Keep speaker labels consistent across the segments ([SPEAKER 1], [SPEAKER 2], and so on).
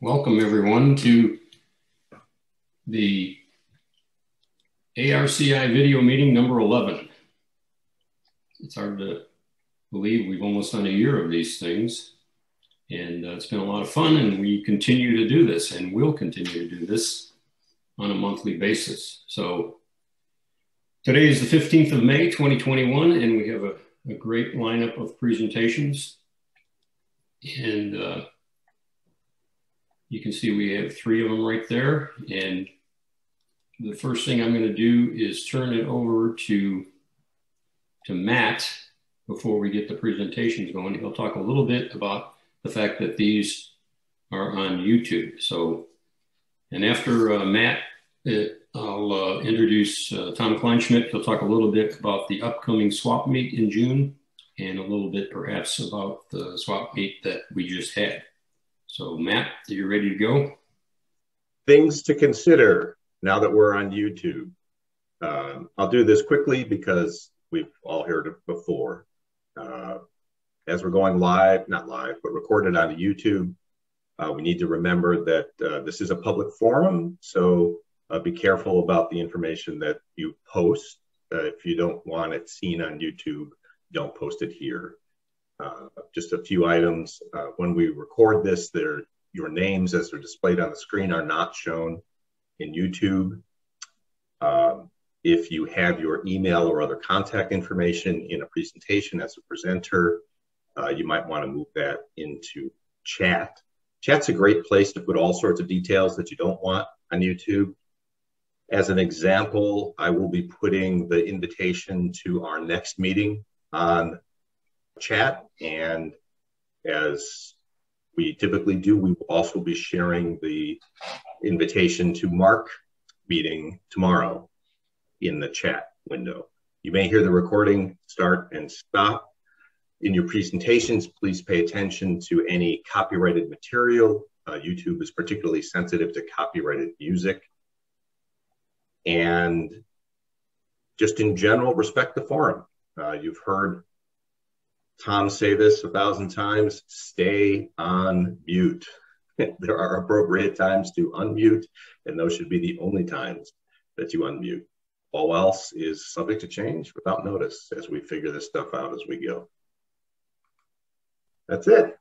[SPEAKER 1] welcome everyone to the ARCI video meeting number 11. It's hard to believe we've almost done a year of these things. And uh, it's been a lot of fun, and we continue to do this and we'll continue to do this on a monthly basis. So today is the 15th of May, 2021, and we have a, a great lineup of presentations. And uh, you can see we have three of them right there. And the first thing I'm going to do is turn it over to, to Matt before we get the presentations going. He'll talk a little bit about the fact that these are on YouTube. So, and after uh, Matt, it, uh, I'll uh, introduce uh, Tom Kleinschmidt. He'll talk a little bit about the upcoming swap meet in June and a little bit perhaps about the swap meet that we just had. So Matt, are you ready to go?
[SPEAKER 2] Things to consider now that we're on YouTube. Um, I'll do this quickly because we've all heard it before. Uh, as we're going live, not live, but recorded on YouTube, uh, we need to remember that uh, this is a public forum. So uh, be careful about the information that you post. Uh, if you don't want it seen on YouTube, don't post it here. Uh, just a few items. Uh, when we record this, your names as they're displayed on the screen are not shown in YouTube. Um, if you have your email or other contact information in a presentation as a presenter, uh, you might want to move that into chat. Chat's a great place to put all sorts of details that you don't want on YouTube. As an example, I will be putting the invitation to our next meeting on chat. And as we typically do, we will also be sharing the invitation to Mark meeting tomorrow in the chat window. You may hear the recording start and stop. In your presentations, please pay attention to any copyrighted material. Uh, YouTube is particularly sensitive to copyrighted music. And just in general, respect the forum. Uh, you've heard Tom say this a thousand times, stay on mute. there are appropriate times to unmute, and those should be the only times that you unmute. All else is subject to change without notice as we figure this stuff out as we go. That's it.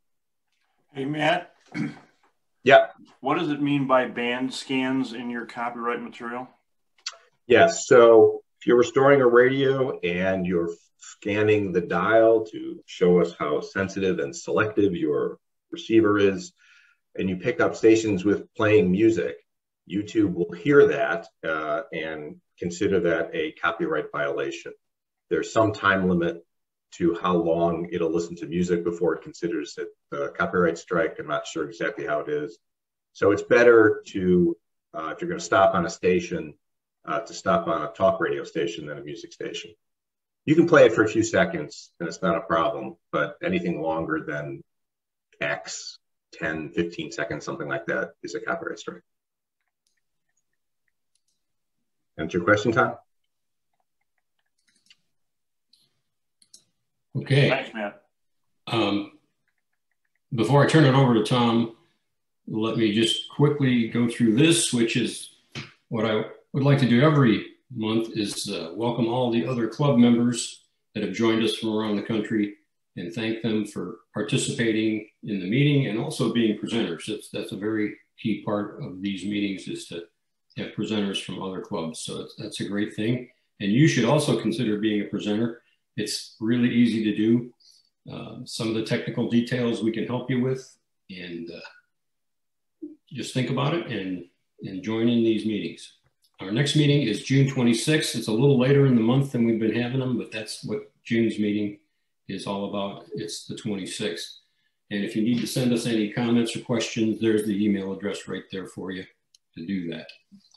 [SPEAKER 3] Hey, Matt.
[SPEAKER 2] Yeah.
[SPEAKER 3] What does it mean by band scans in your copyright material?
[SPEAKER 2] Yes. So if you're restoring a radio and you're scanning the dial to show us how sensitive and selective your receiver is, and you pick up stations with playing music, YouTube will hear that uh, and consider that a copyright violation. There's some time limit to how long it'll listen to music before it considers it a copyright strike. I'm not sure exactly how it is. So it's better to, uh, if you're going to stop on a station, uh, to stop on a talk radio station than a music station. You can play it for a few seconds and it's not a problem, but anything longer than X, 10, 15 seconds, something like that is a copyright strike. Answer your question, Tom?
[SPEAKER 1] Okay.
[SPEAKER 3] Thanks, Matt.
[SPEAKER 1] Um, before I turn it over to Tom, let me just quickly go through this, which is what I would like to do every month is uh, welcome all the other club members that have joined us from around the country and thank them for participating in the meeting and also being presenters. That's, that's a very key part of these meetings is to have presenters from other clubs. So that's a great thing. And you should also consider being a presenter. It's really easy to do. Uh, some of the technical details we can help you with and uh, just think about it and, and join in these meetings. Our next meeting is June 26th. It's a little later in the month than we've been having them, but that's what June's meeting is all about. It's the 26th. And if you need to send us any comments or questions, there's the email address right there for you to do that.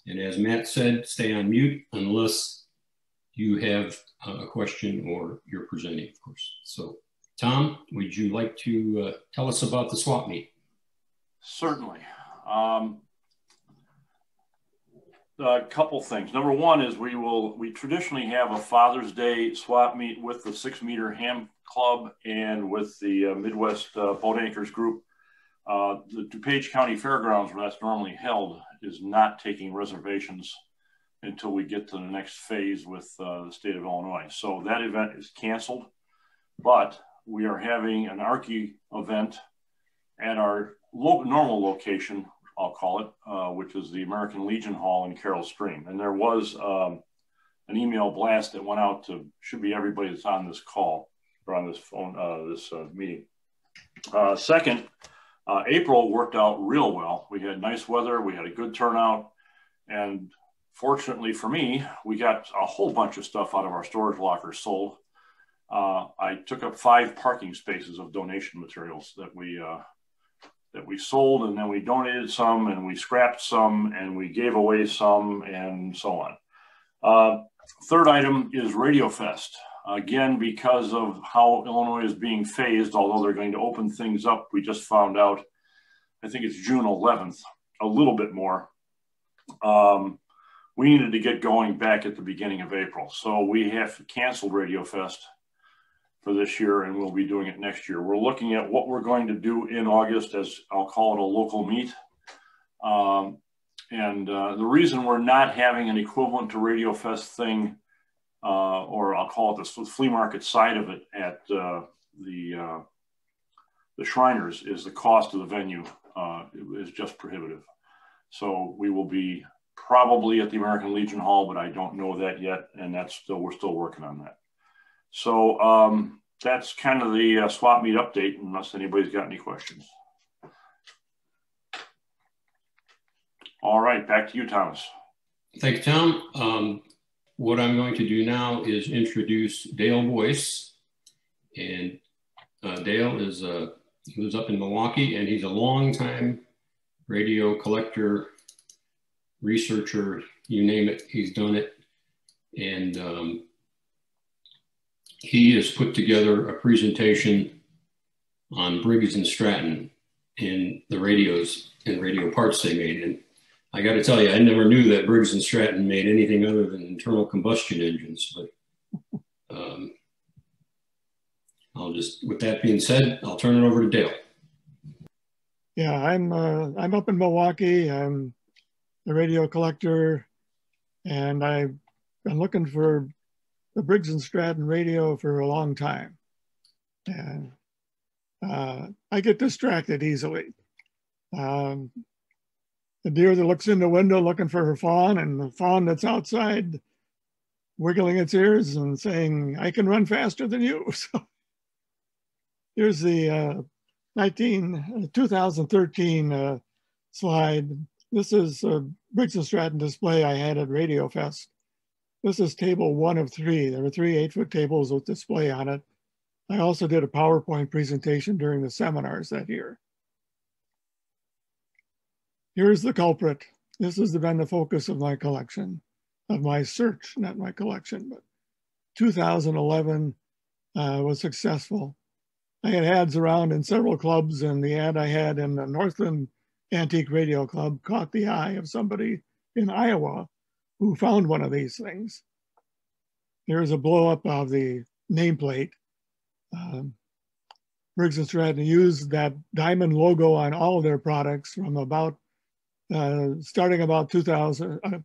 [SPEAKER 1] And as Matt said, stay on mute unless you have a question or you're presenting, of course. So Tom, would you like to uh, tell us about the swap meet?
[SPEAKER 3] Certainly. Um, a couple things. Number one is we will we traditionally have a Father's Day swap meet with the Six Meter Ham Club and with the uh, Midwest uh, Boat Anchors Group Uh, the DuPage County Fairgrounds, where that's normally held, is not taking reservations until we get to the next phase with uh, the state of Illinois. So that event is canceled, but we are having an Archie event at our lo- normal location, I'll call it, uh, which is the American Legion Hall in Carol Stream. And there was um, an email blast that went out to should be everybody that's on this call or on this phone uh, this uh, meeting. Uh, second, uh, April worked out real well. We had nice weather, we had a good turnout, and fortunately for me, we got a whole bunch of stuff out of our storage lockers sold. Uh, I took up five parking spaces of donation materials that we that we sold, and then we donated some, and we scrapped some, and we gave away some, and so on. Uh, third item is Radio Fest. Again, because of how Illinois is being phased, although they're going to open things up, we just found out, I think it's June 11th, a little bit more. Um, we needed to get going back at the beginning of April. So we have canceled Radio Fest for this year and we'll be doing it next year. We're looking at what we're going to do in August as I'll call it a local meet. Um, and uh, the reason we're not having an equivalent to Radio Fest thing, uh, or I'll call it the flea market side of it at uh, the uh, the Shriners, is the cost of the venue uh, is just prohibitive. So we will be probably at the American Legion Hall, but I don't know that yet, and that's still we're still working on that. So um, that's kind of the uh, swap meet update, unless anybody's got any questions. All right, back to you, Thomas.
[SPEAKER 1] Thank you, Tom. Um, what I'm going to do now is introduce Dale Boyce, and uh, Dale is uh, he lives up in Milwaukee, and he's a longtime radio collector researcher, you name it, he's done it. And um, he has put together a presentation on Briggs and Stratton and the radios and radio parts they made. And I got to tell you, I never knew that Briggs and Stratton made anything other than internal combustion engines. But um, I'll just, with that being said, I'll turn it over to Dale.
[SPEAKER 4] Yeah, I'm uh, I'm up in Milwaukee. I'm the radio collector, and I've been looking for the Briggs and Stratton radio for a long time. And uh, I get distracted easily. Um, the deer that looks in the window looking for her fawn, and the fawn that's outside wiggling its ears and saying, I can run faster than you. So here's the uh, 19, 2013 uh, slide. This is a Briggs and Stratton display I had at Radio Fest. This is table one of three. There were three eight foot tables with display on it. I also did a PowerPoint presentation during the seminars that year. Here's the culprit. This has been the focus of my collection, of my search, not my collection, but 2011 uh, was successful. I had ads around in several clubs and the ad I had in the Northland Antique Radio Club caught the eye of somebody in Iowa who found one of these things. Here's a blow up of the nameplate. Um, Briggs and Stratton used that diamond logo on all of their products from about uh, starting about 2000, uh,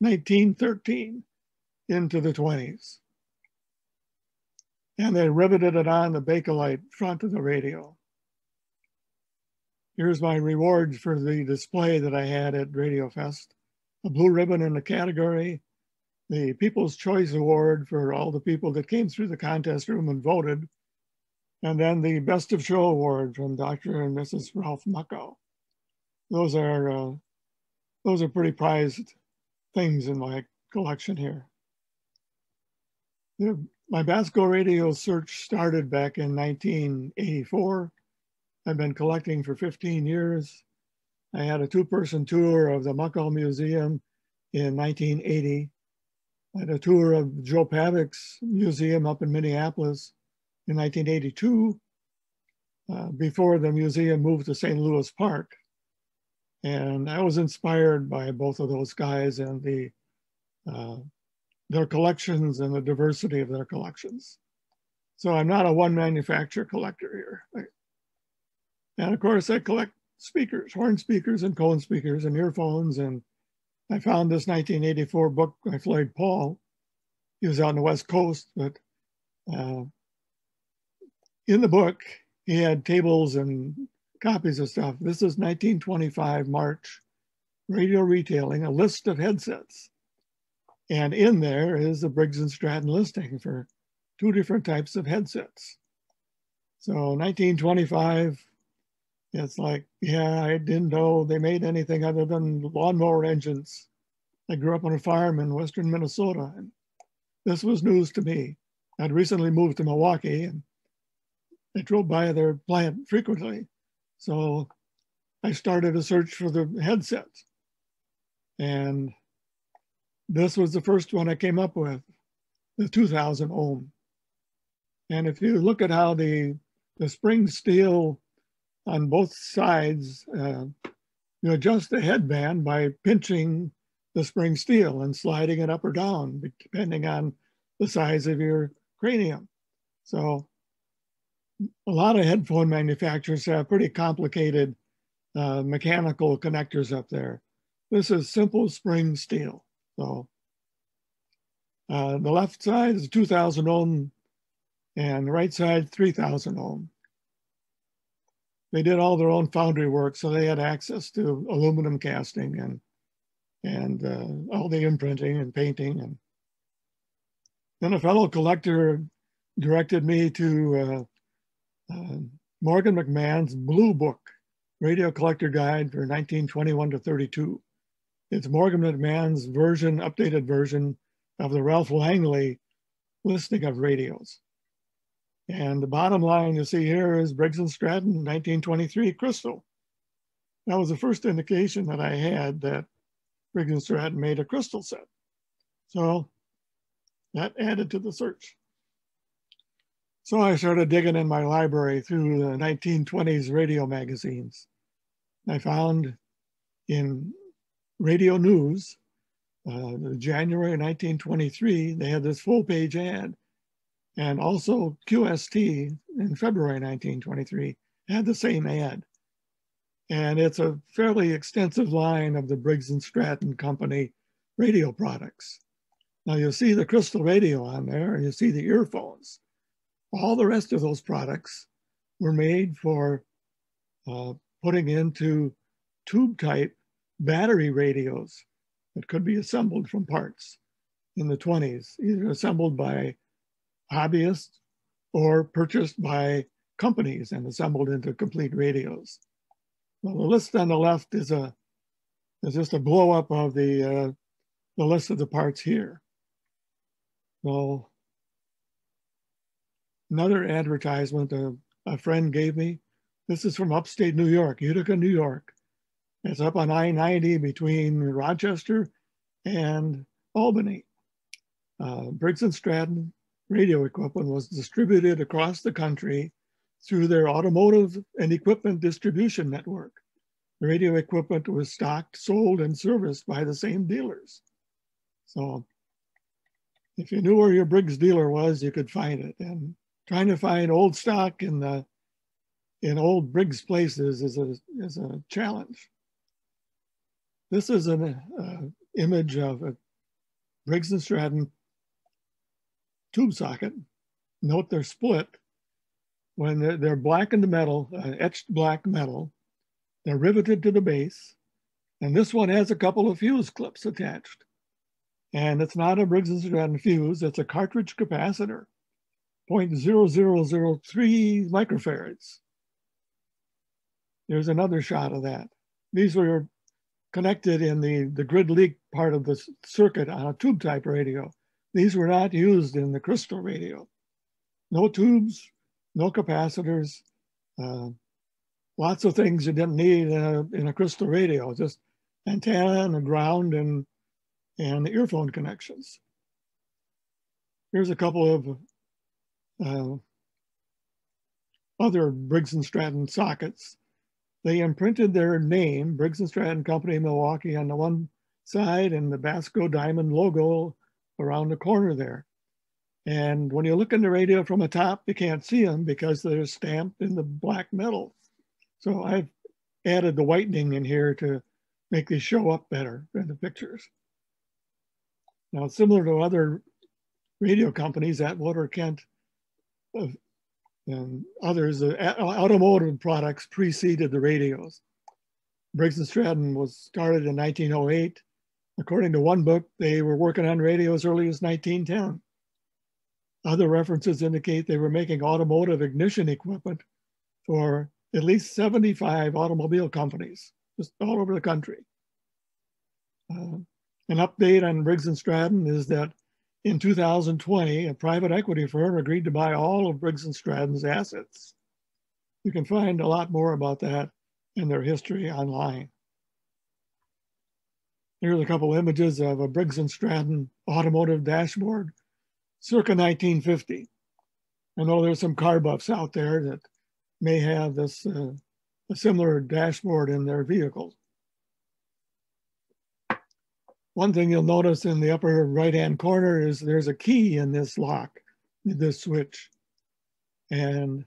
[SPEAKER 4] 1913 into the 20s. And they riveted it on the Bakelite front of the radio here's my reward for the display that I had at Radio Fest. A blue ribbon in the category, the People's Choice Award for all the people that came through the contest room and voted, and then the Best of Show Award from Dr. and Mrs. Ralph Muchow. Those are uh, those are pretty prized things in my collection here. The, my Basco radio search started back in 1984 I've been collecting for 15 years. I had a two-person tour of the Muchow Museum in 1980. I had a tour of Joe Pavek's museum up in Minneapolis in 1982 uh, before the museum moved to St. Louis Park. And I was inspired by both of those guys and the uh, their collections and the diversity of their collections. So I'm not a one manufacturer collector here. And of course, I collect speakers, horn speakers and cone speakers and earphones. And I found this 1984 book by Floyd Paul. He was out on the West Coast, but uh, in the book, he had tables and copies of stuff. This is 1925 March radio retailing, a list of headsets. And in there is a Briggs and Stratton listing for two different types of headsets. So 1925, it's like, yeah, I didn't know they made anything other than lawnmower engines. I grew up on a farm in Western Minnesota, and this was news to me. I'd recently moved to Milwaukee, and I drove by their plant frequently. So I started a search for the headsets. And this was the first one I came up with, the 2000 ohm. And if you look at how the, the spring steel on both sides, uh, you adjust the headband by pinching the spring steel and sliding it up or down, depending on the size of your cranium. So a lot of headphone manufacturers have pretty complicated uh, mechanical connectors up there. This is simple spring steel. So uh, the left side is 2000 ohm and the right side 3000 ohm. They did all their own foundry work, so they had access to aluminum casting and and uh, all the imprinting and painting. And then a fellow collector directed me to uh, uh, Morgan McMahon's Blue Book, Radio Collector Guide for 1921 to 32. It's Morgan McMahon's version, updated version of the Ralph Langley listing of radios. And the bottom line you see here is Briggs & Stratton 1923 crystal. That was the first indication that I had that Briggs & Stratton made a crystal set. So that added to the search. So I started digging in my library through the 1920s radio magazines. I found in Radio News, uh, January 1923, they had this full page ad. And also QST in February 1923 had the same ad. And it's a fairly extensive line of the Briggs and Stratton Company radio products. Now you'll see the crystal radio on there and you see the earphones. All the rest of those products were made for uh, putting into tube type battery radios that could be assembled from parts in the 20s, either assembled by hobbyists or purchased by companies and assembled into complete radios. Well, the list on the left is a is just a blow up of the uh, the list of the parts here. So another advertisement a, a friend gave me. This is from upstate New York, Utica, New York. It's up on I-90 between Rochester and Albany. Uh, Briggs and Stratton radio equipment was distributed across the country through their automotive and equipment distribution network. The radio equipment was stocked, sold, and serviced by the same dealers. So if you knew where your Briggs dealer was, you could find it. And trying to find old stock in the in old Briggs places is a is a challenge. This is an uh, image of a Briggs and Stratton tube socket. Note they're split. When they're, they're metal, uh, etched black metal, they're riveted to the base. And this one has a couple of fuse clips attached. And it's not a Briggs and Stratton fuse, it's a cartridge capacitor. 0.0003 microfarads. There's another shot of that. These were connected in the, the grid leak part of the circuit on a tube type radio. These were not used in the crystal radio. No tubes, no capacitors, uh, lots of things you didn't need in a, in a crystal radio, just antenna and a ground and, and the earphone connections. Here's a couple of uh, other Briggs and Stratton sockets. They imprinted their name, Briggs and Stratton Company Milwaukee, on the one side and the Basco Diamond logo around the corner there. And when you look in the radio from the top, you can't see them because they're stamped in the black metal. So I've added the whitening in here to make these show up better in the pictures. Now, similar to other radio companies, Atwater Kent uh, and others, uh, automotive products preceded the radios. Briggs Stratton was started in 1908. According to one book, they were working on radio as early as 1910. Other references indicate they were making automotive ignition equipment for at least 75 automobile companies just all over the country. Uh, an update on Briggs and Stratton is that in 2020, a private equity firm agreed to buy all of Briggs and Stratton's assets. You can find a lot more about that and their history online. Here's a couple images of a Briggs and Stratton automotive dashboard circa 1950. I know there's some car buffs out there that may have this uh, a similar dashboard in their vehicles. One thing you'll notice in the upper right-hand corner is there's a key in this lock, this switch. And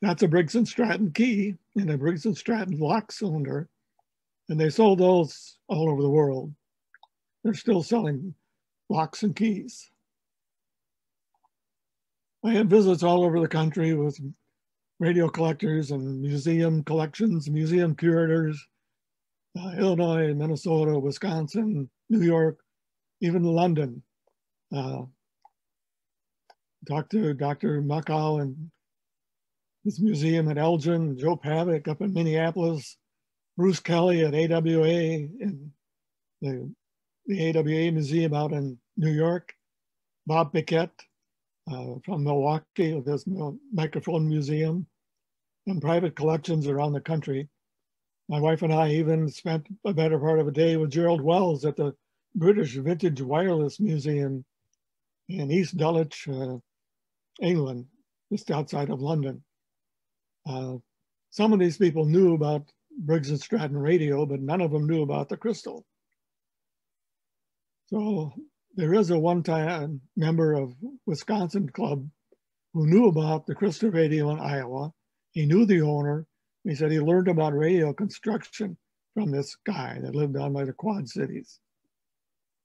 [SPEAKER 4] that's a Briggs & Stratton key in a Briggs & Stratton lock cylinder. And they sold those all over the world. They're still selling locks and keys. I had visits all over the country with radio collectors and museum collections, museum curators, uh, Illinois, Minnesota, Wisconsin, New York, even London. Uh, talked to Dr. Muchow and his museum at Elgin, Joe Pavek up in Minneapolis, Bruce Kelly at AWA in the, the AWA Museum out in New York, Bob Paquette uh, from Milwaukee with his microphone museum and private collections around the country. My wife and I even spent a better part of a day with Gerald Wells at the British Vintage Wireless Museum in East Dulwich, uh, England, just outside of London. Uh, some of these people knew about Briggs and Stratton radio, but none of them knew about the crystal. So there is a one-time member of Wisconsin Club who knew about the crystal radio in Iowa. He knew the owner he said he learned about radio construction from this guy that lived down by the Quad Cities.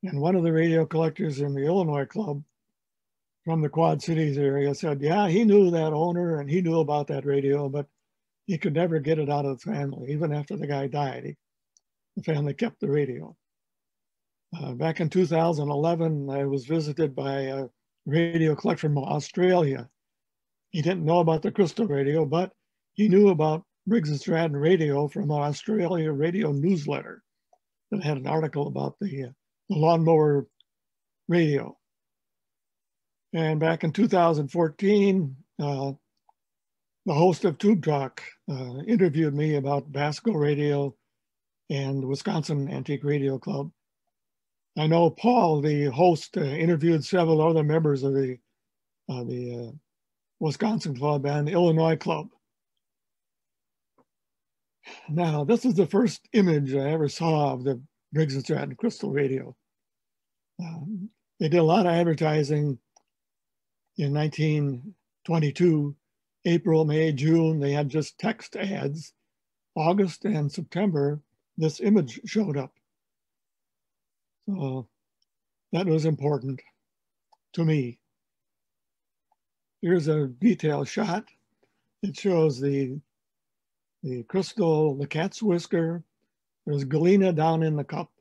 [SPEAKER 4] And one of the radio collectors in the Illinois Club from the Quad Cities area said, yeah, he knew that owner and he knew about that radio, but he could never get it out of the family. Even after the guy died, he, the family kept the radio. Uh, back in 2011, I was visited by a radio collector from Australia. He didn't know about the crystal radio, but he knew about Briggs and Stratton Radio from an Australia radio newsletter that had an article about the, uh, the lawnmower radio. And back in 2014, uh, the host of Tube Talk uh, interviewed me about Basco Radio and Wisconsin Antique Radio Club. I know Paul, the host, uh, interviewed several other members of the, uh, the Wisconsin Club and Illinois Club. Now, this is the first image I ever saw of the Briggs and Stratton Crystal Radio. Um, they did a lot of advertising in 1922, April, May, June. They had just text ads. August and September, this image showed up. So that was important to me. Here's a detail shot. It shows the the crystal, the cat's whisker. There's galena down in the cup.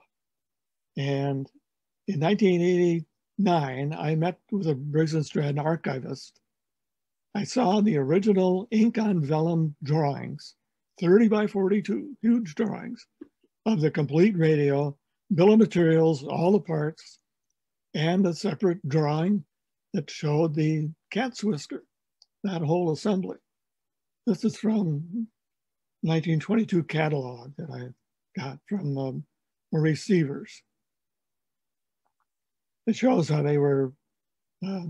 [SPEAKER 4] And in 1989, I met with a Briggs and Stratton archivist. I saw the original ink on vellum drawings, 30 by 42, huge drawings of the complete radio, bill of materials, all the parts, and a separate drawing that showed the cat's whisker, that whole assembly. This is from 1922 catalog that I got from um, Maurice Sievers. It shows how they were, uh,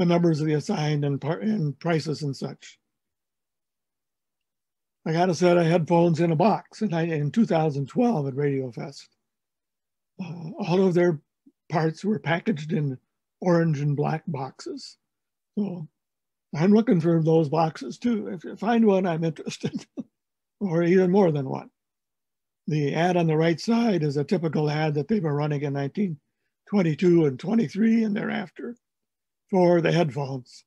[SPEAKER 4] the numbers of the assigned and, and prices and such. I got a set of headphones in a box in, in 2012 at Radio Fest. Uh, all of their parts were packaged in orange and black boxes. So I'm looking for those boxes too. If you find one, I'm interested. or even more than one. The ad on the right side is a typical ad that they were running in 1922 and 23 and thereafter for the headphones.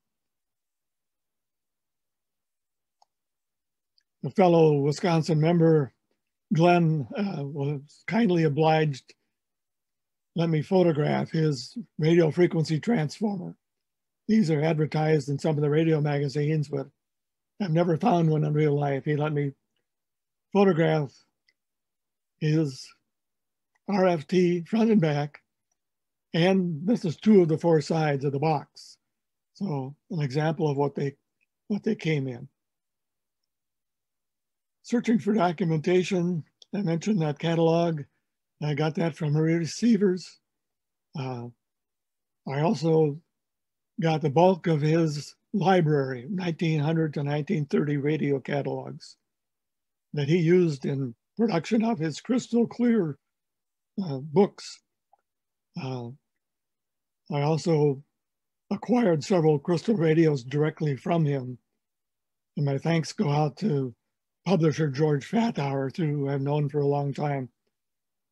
[SPEAKER 4] The fellow Wisconsin member, Glenn, uh, was kindly obliged let me photograph his radio frequency transformer. These are advertised in some of the radio magazines, but I've never found one in real life. He let me photograph his RFT front and back, and this is two of the four sides of the box. So an example of what they what they came in. Searching for documentation, I mentioned that catalog. I got that from receivers. Uh, I also got the bulk of his library, 1900 to 1930 radio catalogs that he used in production of his crystal clear uh, books. Uh, I also acquired several crystal radios directly from him. And my thanks go out to publisher George Fathauer, who I've known for a long time,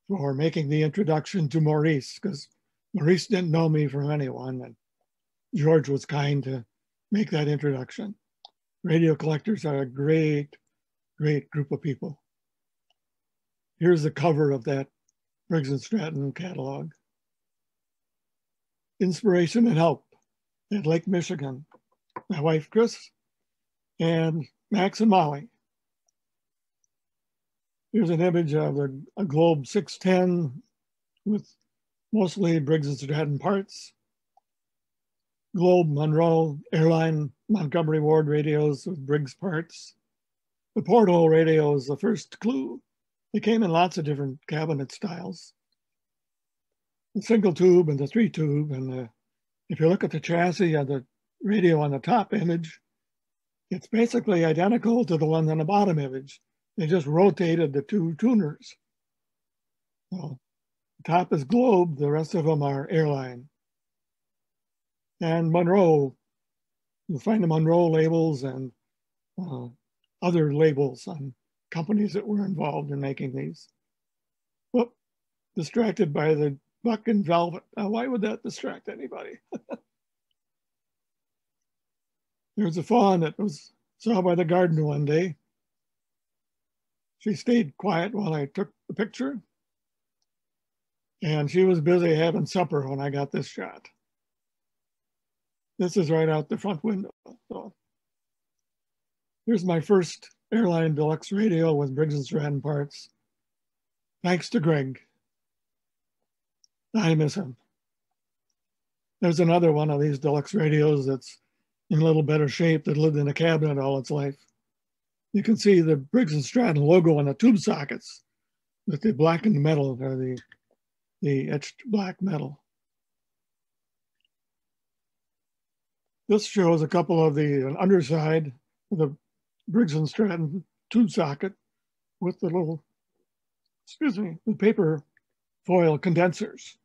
[SPEAKER 4] for making the introduction to Maurice, because Maurice didn't know me from anyone. And George was kind to make that introduction. Radio collectors are a great, great group of people. Here's the cover of that Briggs and Stratton catalog. Inspiration and Help at Lake Michigan. My wife, Chris, and Max and Molly. Here's an image of a, a Globe 610 with mostly Briggs and Stratton parts. Globe, Monroe, Airline, Montgomery Ward radios with Briggs parts. The porthole radio is the first clue. They came in lots of different cabinet styles. Single tube and the three tube. And the, if you look at the chassis of the radio on the top image, it's basically identical to the one on the bottom image. They just rotated the two tuners. So the top is Globe, the rest of them are airline. And Monroe, you'll find the Monroe labels and uh, other labels on companies that were involved in making these. Whoop, distracted by the buck and velvet. Now, why would that distract anybody? There's a fawn that was saw by the garden one day. She stayed quiet while I took the picture. And she was busy having supper when I got this shot. This is right out the front window. So here's my first airline deluxe radio with Briggs and Stratton parts. Thanks to Greg. I miss him. There's another one of these deluxe radios that's in a little better shape that lived in a cabinet all its life you can see the Briggs and Stratton logo on the tube sockets with the blackened metal or the, the etched black metal. This shows a couple of the underside of the Briggs and Stratton tube socket with the little, excuse me, the paper foil condensers.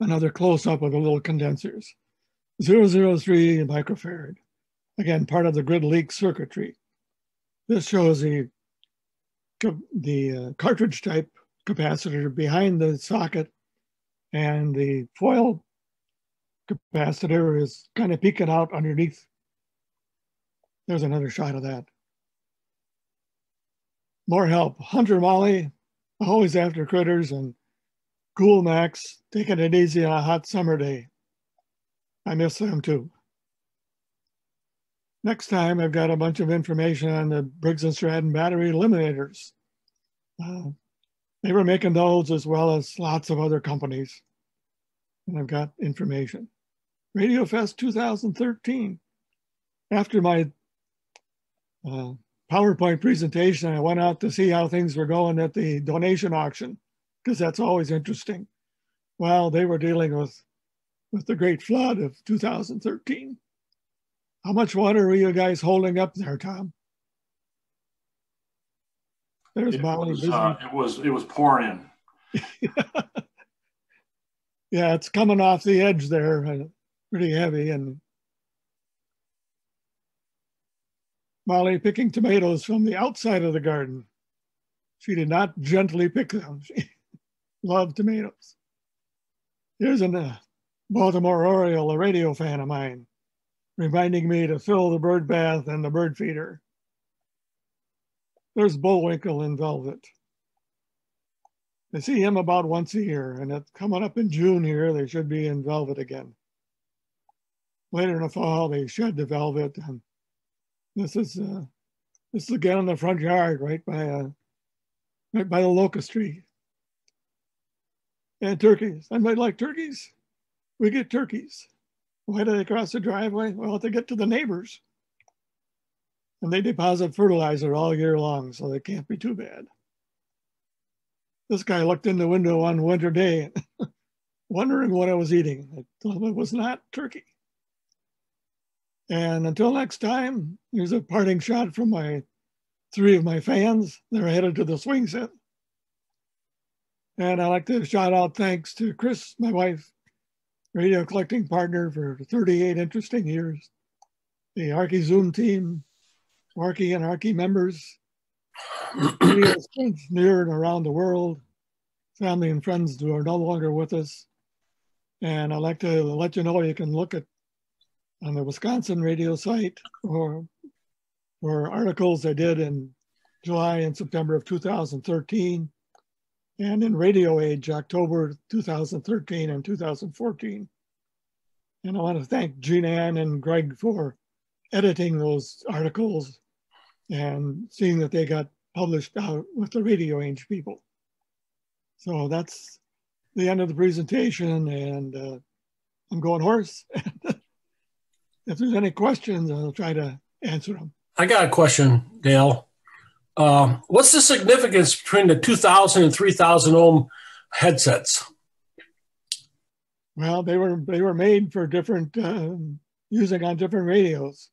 [SPEAKER 4] Another close-up of the little condensers. 003 microfarad again, part of the grid leak circuitry. This shows the, the uh, cartridge type capacitor behind the socket and the foil capacitor is kind of peeking out underneath. There's another shot of that. More help. Hunter Molly, always after critters, and Cool Max, taking it easy on a hot summer day. I miss them too. Next time, I've got a bunch of information on the Briggs & Stratton battery eliminators. Uh, they were making those as well as lots of other companies. And I've got information. Radio Fest 2013. After my uh, PowerPoint presentation, I went out to see how things were going at the donation auction, because that's always interesting. Well, they were dealing with, with the great flood of 2013. How much water were you guys holding up there, Tom?
[SPEAKER 3] There's it Molly. Was, uh, it was it was pouring in.
[SPEAKER 4] yeah, it's coming off the edge there, and pretty heavy. And Molly picking tomatoes from the outside of the garden. She did not gently pick them. She loved tomatoes. Here's a Baltimore Oriole, a radio fan of mine, reminding me to fill the bird bath and the bird feeder. There's Bullwinkle in velvet. I see him about once a year, and it's coming up in June here, they should be in velvet again. Later in the fall, they shed the velvet, and this is uh, this is again in the front yard, right by uh, right by the locust tree. And turkeys. I might like turkeys. We get turkeys. Why do they cross the driveway? Well, to get to the neighbors. And they deposit fertilizer all year long, so they can't be too bad. This guy looked in the window one winter day, wondering what I was eating. I told him it was not turkey. And until next time, here's a parting shot from my three of my fans. They're headed to the swing set. And I'd like to shout out thanks to Chris, my wife, radio collecting partner for 38 interesting years. The Archie Zoom team, Archie and Archie members, radio near and around the world, family and friends who are no longer with us. And I'd like to let you know you can look at on the Wisconsin radio site or for articles I did in July and September of 2013 and in Radio Age, October 2013 and 2014. And I want to thank Jean Ann and Greg for editing those articles and seeing that they got published out with the Radio Age people. So that's the end of the presentation and uh, I'm going hoarse. if there's any questions, I'll try to answer them.
[SPEAKER 5] I got a question, Dale. Uh, what's the significance between the 2,000 and 3,000 ohm headsets?
[SPEAKER 4] Well, they were they were made for different uh, using on different radios.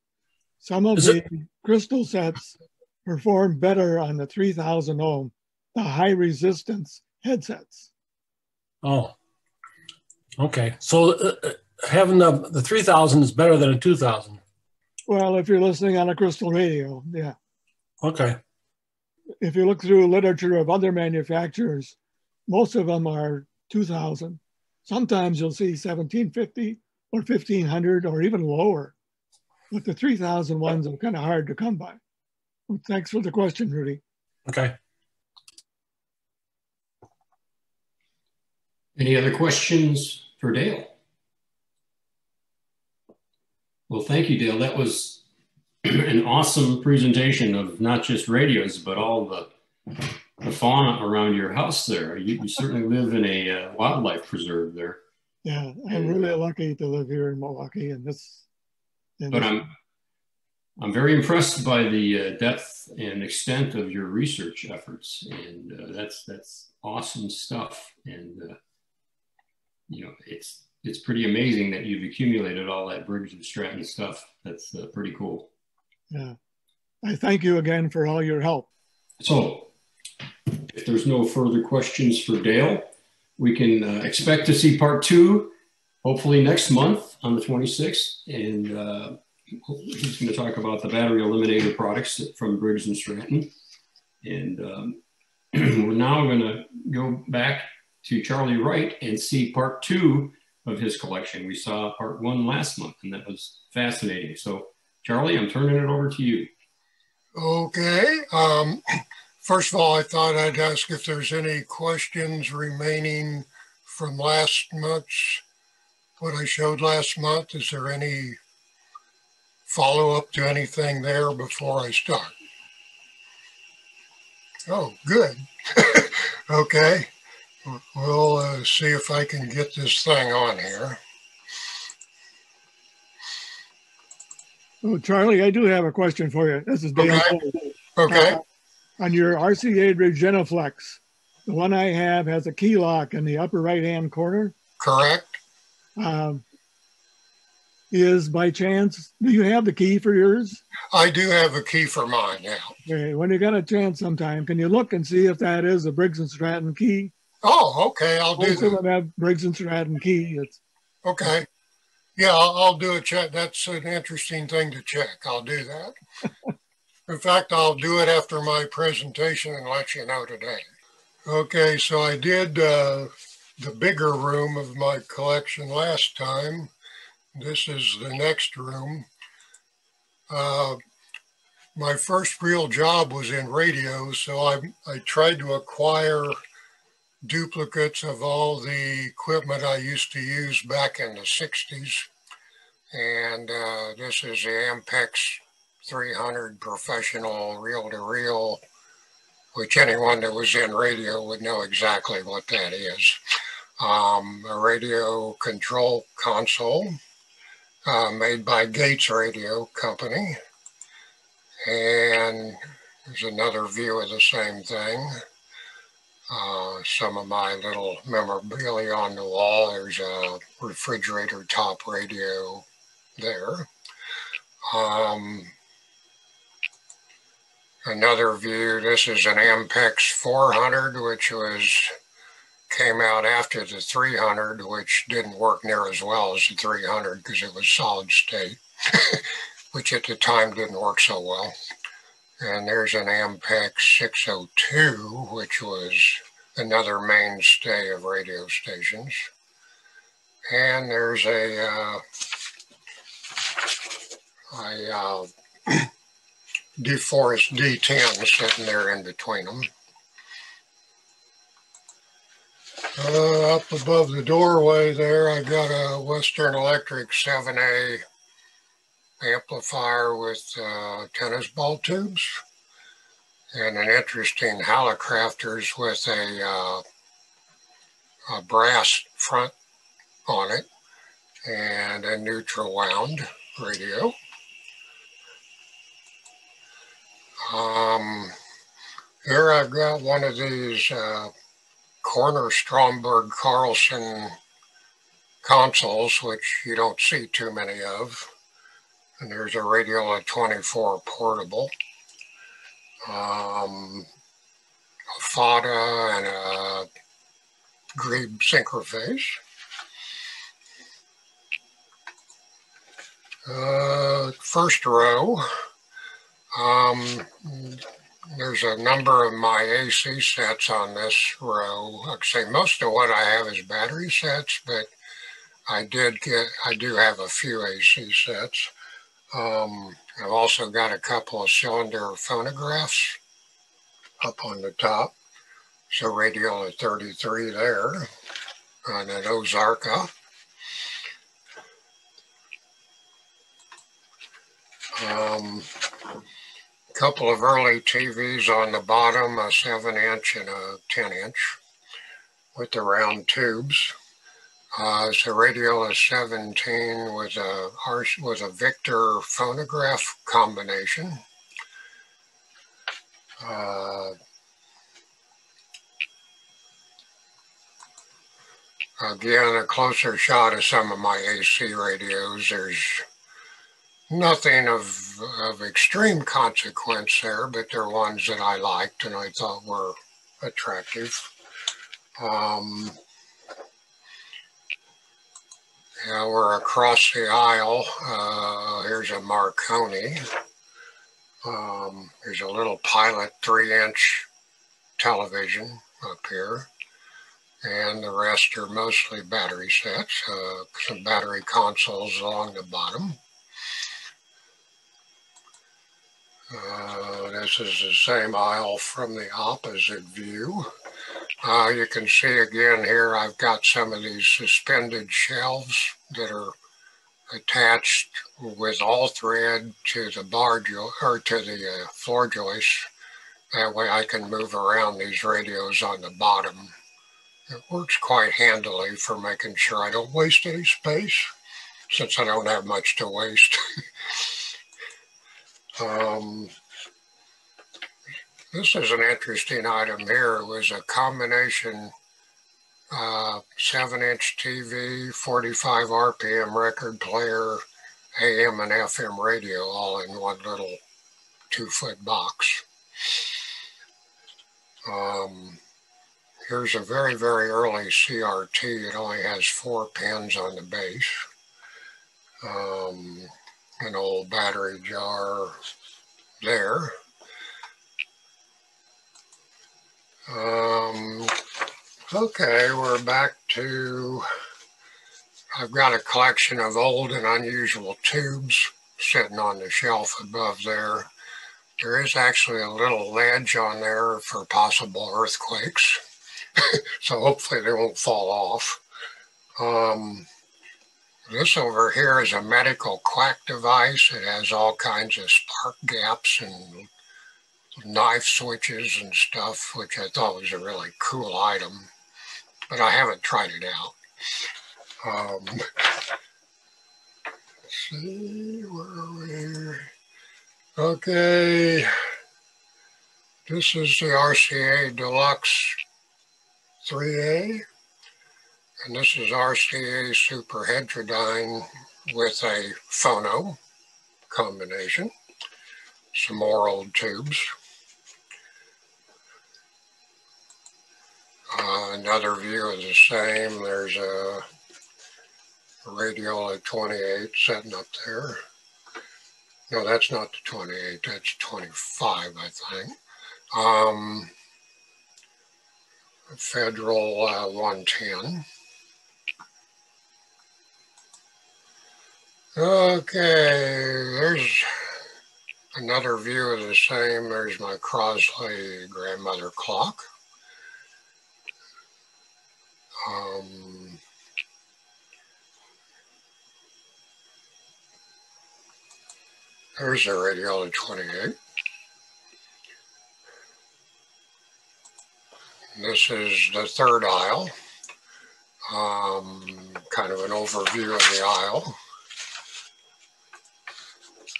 [SPEAKER 4] Some of Is the it? crystal sets perform better on the 3,000 ohm, the high resistance headsets.
[SPEAKER 5] Oh, okay. So uh, uh having the, the 3000 is better than a 2000.
[SPEAKER 4] Well, if you're listening on a crystal radio, yeah.
[SPEAKER 5] Okay.
[SPEAKER 4] If you look through literature of other manufacturers, most of them are 2000. Sometimes you'll see 1750 or 1500 or even lower. But the 3000 ones are kind of hard to come by. Well, thanks for the question, Rudy.
[SPEAKER 5] Okay.
[SPEAKER 1] Any other questions for Dale? Well, thank you, Dale. That was an awesome presentation of not just radios, but all the, the fauna around your house there. You, you certainly live in a uh, wildlife preserve there.
[SPEAKER 4] Yeah, I'm really lucky to live here in Milwaukee, and this.
[SPEAKER 1] And but I'm I'm very impressed by the uh, depth and extent of your research efforts, and uh, that's that's awesome stuff. And uh, you know, it's it's pretty amazing that you've accumulated all that Briggs and Stratton stuff. That's uh, pretty cool.
[SPEAKER 4] Yeah. I thank you again for all your help.
[SPEAKER 1] So, if there's no further questions for Dale, we can uh, expect to see part two, hopefully next month on the 26th. And uh, he's going to talk about the battery eliminator products from Briggs and Stratton. And um, we're now going to go back to Charlie Wright and see part two of his collection. We saw part one last month, and that was fascinating. So, Charlie, I'm turning it over to you.
[SPEAKER 6] Okay. Um, first of all, I thought I'd ask if there's any questions remaining from last month's, what I showed last month. Is there any follow up to anything there before I start? Oh, good. okay. We'll uh, see if I can get this thing on here.
[SPEAKER 4] Oh, Charlie, I do have a question for you. This is Dan.
[SPEAKER 6] Okay. okay. Uh,
[SPEAKER 4] on your RCA Regenoflex, the one I have has a key lock in the upper right-hand corner.
[SPEAKER 6] Correct.
[SPEAKER 4] Um, is by chance, do you have the key for yours?
[SPEAKER 6] I do have a key for mine now.
[SPEAKER 4] Okay, when you got a chance sometime, can you look and see if that is a Briggs & Stratton key?
[SPEAKER 6] Oh, okay. I'll do
[SPEAKER 4] Most that. of them have Briggs and Stratton key. It's
[SPEAKER 6] okay. Yeah, I'll, I'll, do a check. That's an interesting thing to check. I'll do that. In fact, I'll do it after my presentation and let you know today. Okay, so I did uh, the bigger room of my collection last time. This is the next room. Uh, my first real job was in radio, so I, I tried to acquire duplicates of all the equipment I used to use back in the 60s. And uh, this is the Ampex 300 professional reel-to-reel, which anyone that was in radio would know exactly what that is. Um, a radio control console uh, made by Gates Radio Company. And there's another view of the same thing. Uh, some of my little memorabilia on the wall. There's a refrigerator top radio there. Um, another view, this is an Ampex 400, which was came out after the 300, which didn't work near as well as the 300 because it was solid state, which at the time didn't work so well. And there's an Ampex 602, which was another mainstay of radio stations. And there's a, uh, a uh, DeForest D10 sitting there in between them. Uh, up above the doorway there, I got a Western Electric 7A amplifier with uh, tennis ball tubes and an interesting Hallicrafters with a, uh, a brass front on it and a Neutrowound radio. Um, here I've got one of these uh, corner Stromberg Carlson consoles, which you don't see too many of. And there's a Radiola 24 portable, um, a Fada and a Grebe synchrophase. Uh, first row, um, there's a number of my AC sets on this row. I'd say, most of what I have is battery sets, but I did get, I do have a few AC sets. Um, I've also got a couple of cylinder phonographs up on the top. So Radiola 33 there, and an Ozarka. Um, couple of early TVs on the bottom, a 7 inch and a 10 inch with the round tubes. Uh, a Radiola 17 was a, with a Victor phonograph combination. Uh, again, a closer shot of some of my AC radios. There's nothing of, of extreme consequence there, but they're ones that I liked and I thought were attractive. Um, yeah, we're across the aisle. Uh, here's a Marconi. Um, there's a little pilot three inch television up here. And the rest are mostly battery sets, uh, some battery consoles along the bottom. Uh, this is the same aisle from the opposite view. Uh, you can see again here, I've got some of these suspended shelves that are attached with all thread to the bar jo or to the uh, floor joist. That way I can move around these radios on the bottom. It works quite handily for making sure I don't waste any space since I don't have much to waste. Um, this is an interesting item here. It was a combination uh, 7 inch TV, 45 RPM record player, AM and FM radio all in one little two foot box. Um, here's a very, very early CRT. It only has four pins on the base. Um, an old battery jar there. Um, okay, we're back to, I've got a collection of old and unusual tubes sitting on the shelf above there. There is actually a little ledge on there for possible earthquakes. so hopefully they won't fall off. Um, this over here is a medical quack device. It has all kinds of spark gaps and knife switches and stuff, which I thought was a really cool item, but I haven't tried it out. Um, see, where are we? Okay, this is the RCA Deluxe 3A. And this is RCA superheterodyne with a phono combination. Some more old tubes. Uh, another view of the same. There's a Radiola 28 setting up there. No, that's not the 28, that's 25, I think. Um, Federal uh, 110. Okay, there's another view of the same. There's my Crosley grandmother clock. Um, there's a Radiola 28. This is the third aisle, um, kind of an overview of the aisle.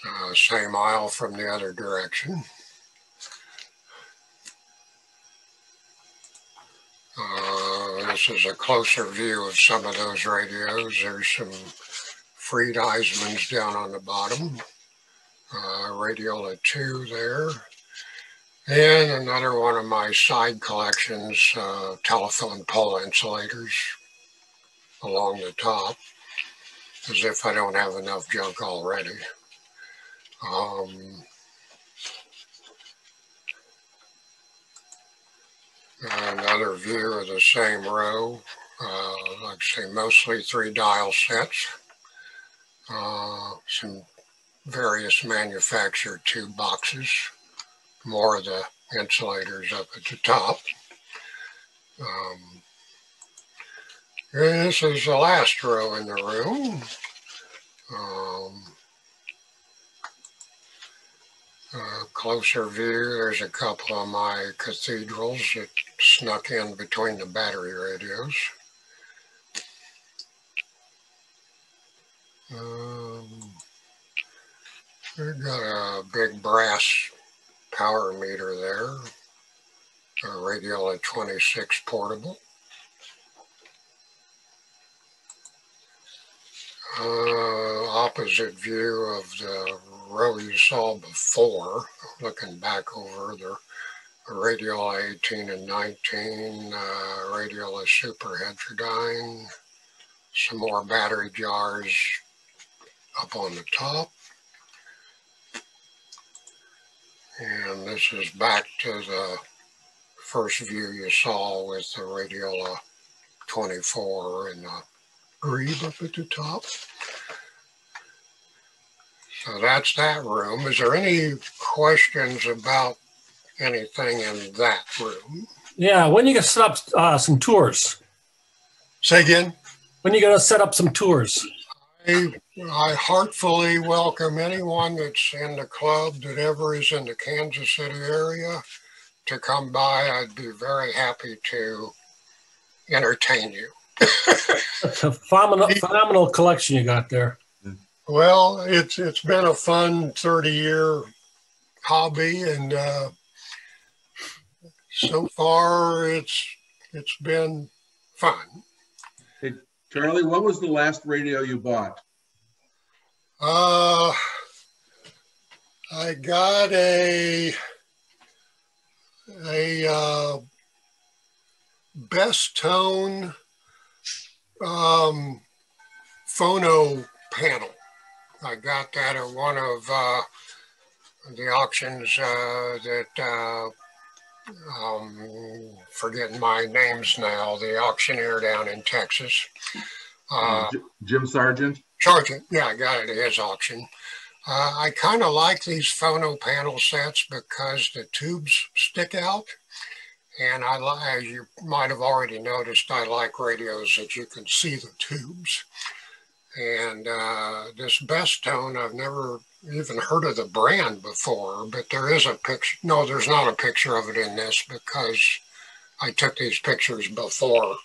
[SPEAKER 6] Uh, same aisle from the other direction. Uh, this is a closer view of some of those radios. There's some Freed Eisemanns down on the bottom. Uh, Radiola 2 there. And another one of my side collections, uh, telephone pole insulators along the top, as if I don't have enough junk already. Um, another view of the same row, uh, like I say, mostly three dial sets. Uh, some various manufactured tube boxes, more of the insulators up at the top. Um, this is the last row in the room. Um, uh, closer view, there's a couple of my cathedrals that snuck in between the battery radios. Um, we've got a big brass power meter there, a Radiola 26 portable. Uh, opposite view of the row you saw before, looking back over the Radiola 18 and 19, uh, Radiola superheterodyne, some more battery jars up on the top. And this is back to the first view you saw with the Radiola 24 and the grebe up at the top. So that's that room. Is there any questions about anything in that room?
[SPEAKER 5] Yeah, when you gonna set up uh, some tours?
[SPEAKER 6] Say again?
[SPEAKER 5] When you gonna set up some tours?
[SPEAKER 6] I, I heartfully welcome anyone that's in the club that ever is in the Kansas City area to come by. I'd be very happy to entertain you.
[SPEAKER 5] It's a phenomenal, phenomenal collection you got there.
[SPEAKER 6] Well, it's it's been a fun 30 year hobby and uh, so far it's it's been fun.
[SPEAKER 7] Hey, Charlie, what was the last radio you bought?
[SPEAKER 6] Uh, I got a a uh, Bestone um, phono panel. I got that at one of uh, the auctions uh, that, uh, um, forgetting my names now, the auctioneer down in Texas. Uh,
[SPEAKER 7] Jim Sargent?
[SPEAKER 6] Sargent, yeah, I got it, at his auction. Uh, I kind of like these phono panel sets because the tubes stick out. And I, as you might have already noticed, I like radios that you can see the tubes. And uh, this Bestone, I've never even heard of the brand before, but there is a picture. No, there's not a picture of it in this because I took these pictures before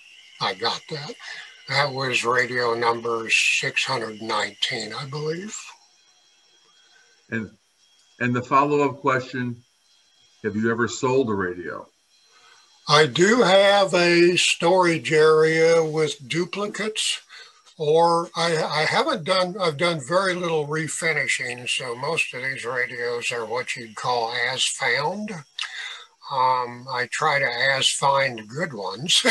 [SPEAKER 6] I got that. That was radio number 619, I believe.
[SPEAKER 7] And and the follow-up question, have you ever sold a radio?
[SPEAKER 6] I do have a storage area with duplicates or I, I haven't done, I've done very little refinishing. So most of these radios are what you'd call as found. Um, I try to as find good ones,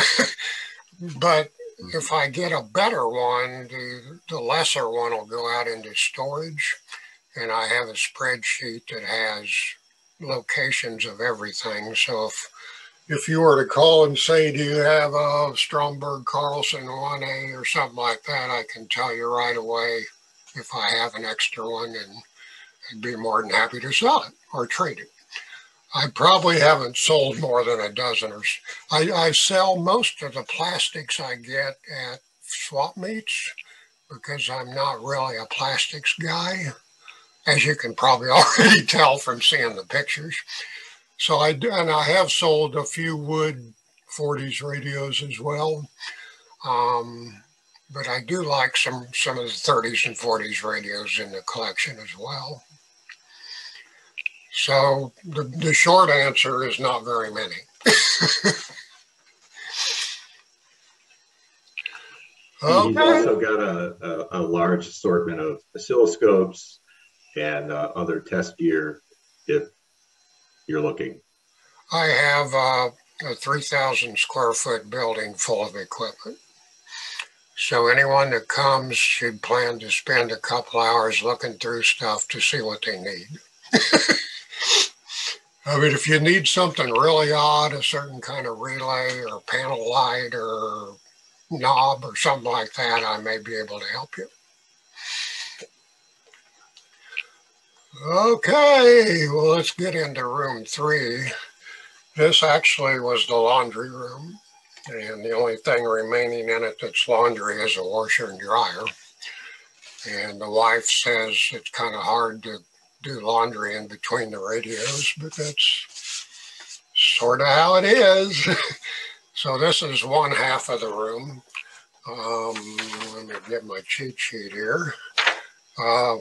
[SPEAKER 6] but if I get a better one, the, the lesser one will go out into storage. And I have a spreadsheet that has locations of everything. So if if you were to call and say, do you have a Stromberg Carlson 1A or something like that, I can tell you right away if I have an extra one and I'd be more than happy to sell it or trade it. I probably haven't sold more than a dozen or I, I sell most of the plastics I get at swap meets because I'm not really a plastics guy, as you can probably already tell from seeing the pictures. So I do and I have sold a few wood 40s radios as well. Um, but I do like some some of the 30s and 40s radios in the collection as well. So the, the short answer is not very many.
[SPEAKER 2] okay. You've also got a, a, a, large assortment of oscilloscopes and uh, other test gear if you're looking?
[SPEAKER 6] I have uh, a 3,000 square foot building full of equipment. So anyone that comes should plan to spend a couple hours looking through stuff to see what they need. I mean, if you need something really odd, a certain kind of relay or panel light or knob or something like that, I may be able to help you. Okay, well, let's get into room three. This actually was the laundry room, and the only thing remaining in it that's laundry is a washer and dryer. And the wife says it's kind of hard to do laundry in between the radios, but that's sort of how it is. so this is one half of the room. Um, let me get my cheat sheet here. Uh,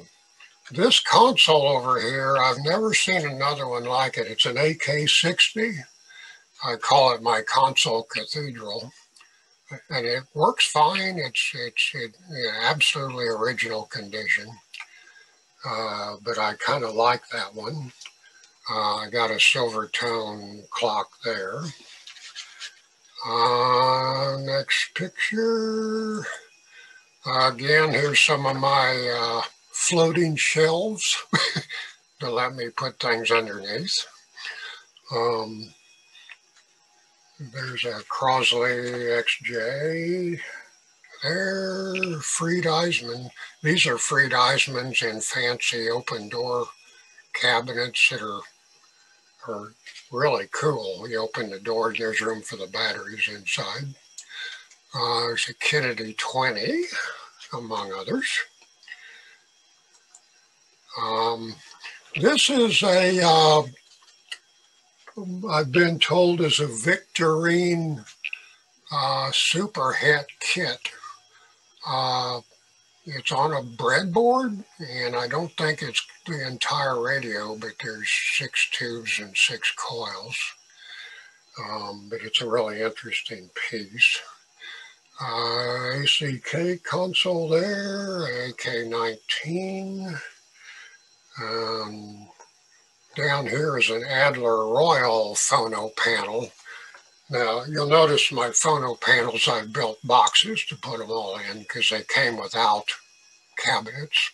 [SPEAKER 6] this console over here, I've never seen another one like it. It's an AK-60. I call it my console cathedral. And it works fine. It's it's it, absolutely original condition. Uh, but I kind of like that one. Uh, I got a silver tone clock there. Uh, next picture. again, here's some of my uh, floating shelves to let me put things underneath. Um, there's a Crosley XJ there, Freed Eisemann. These are Freed Eisemanns in fancy open door cabinets that are, are really cool. You open the door, there's room for the batteries inside. Uh, there's a Kennedy 20, among others. Um, this is a, uh, I've been told is a Victoreen uh, super het kit. Uh, it's on a breadboard, and I don't think it's the entire radio, but there's six tubes and six coils. Um, but it's a really interesting piece. Uh, ACK console there, AK-19. Um, down here is an Adler Royal phono panel. Now, you'll notice my phono panels, I've built boxes to put them all in because they came without cabinets.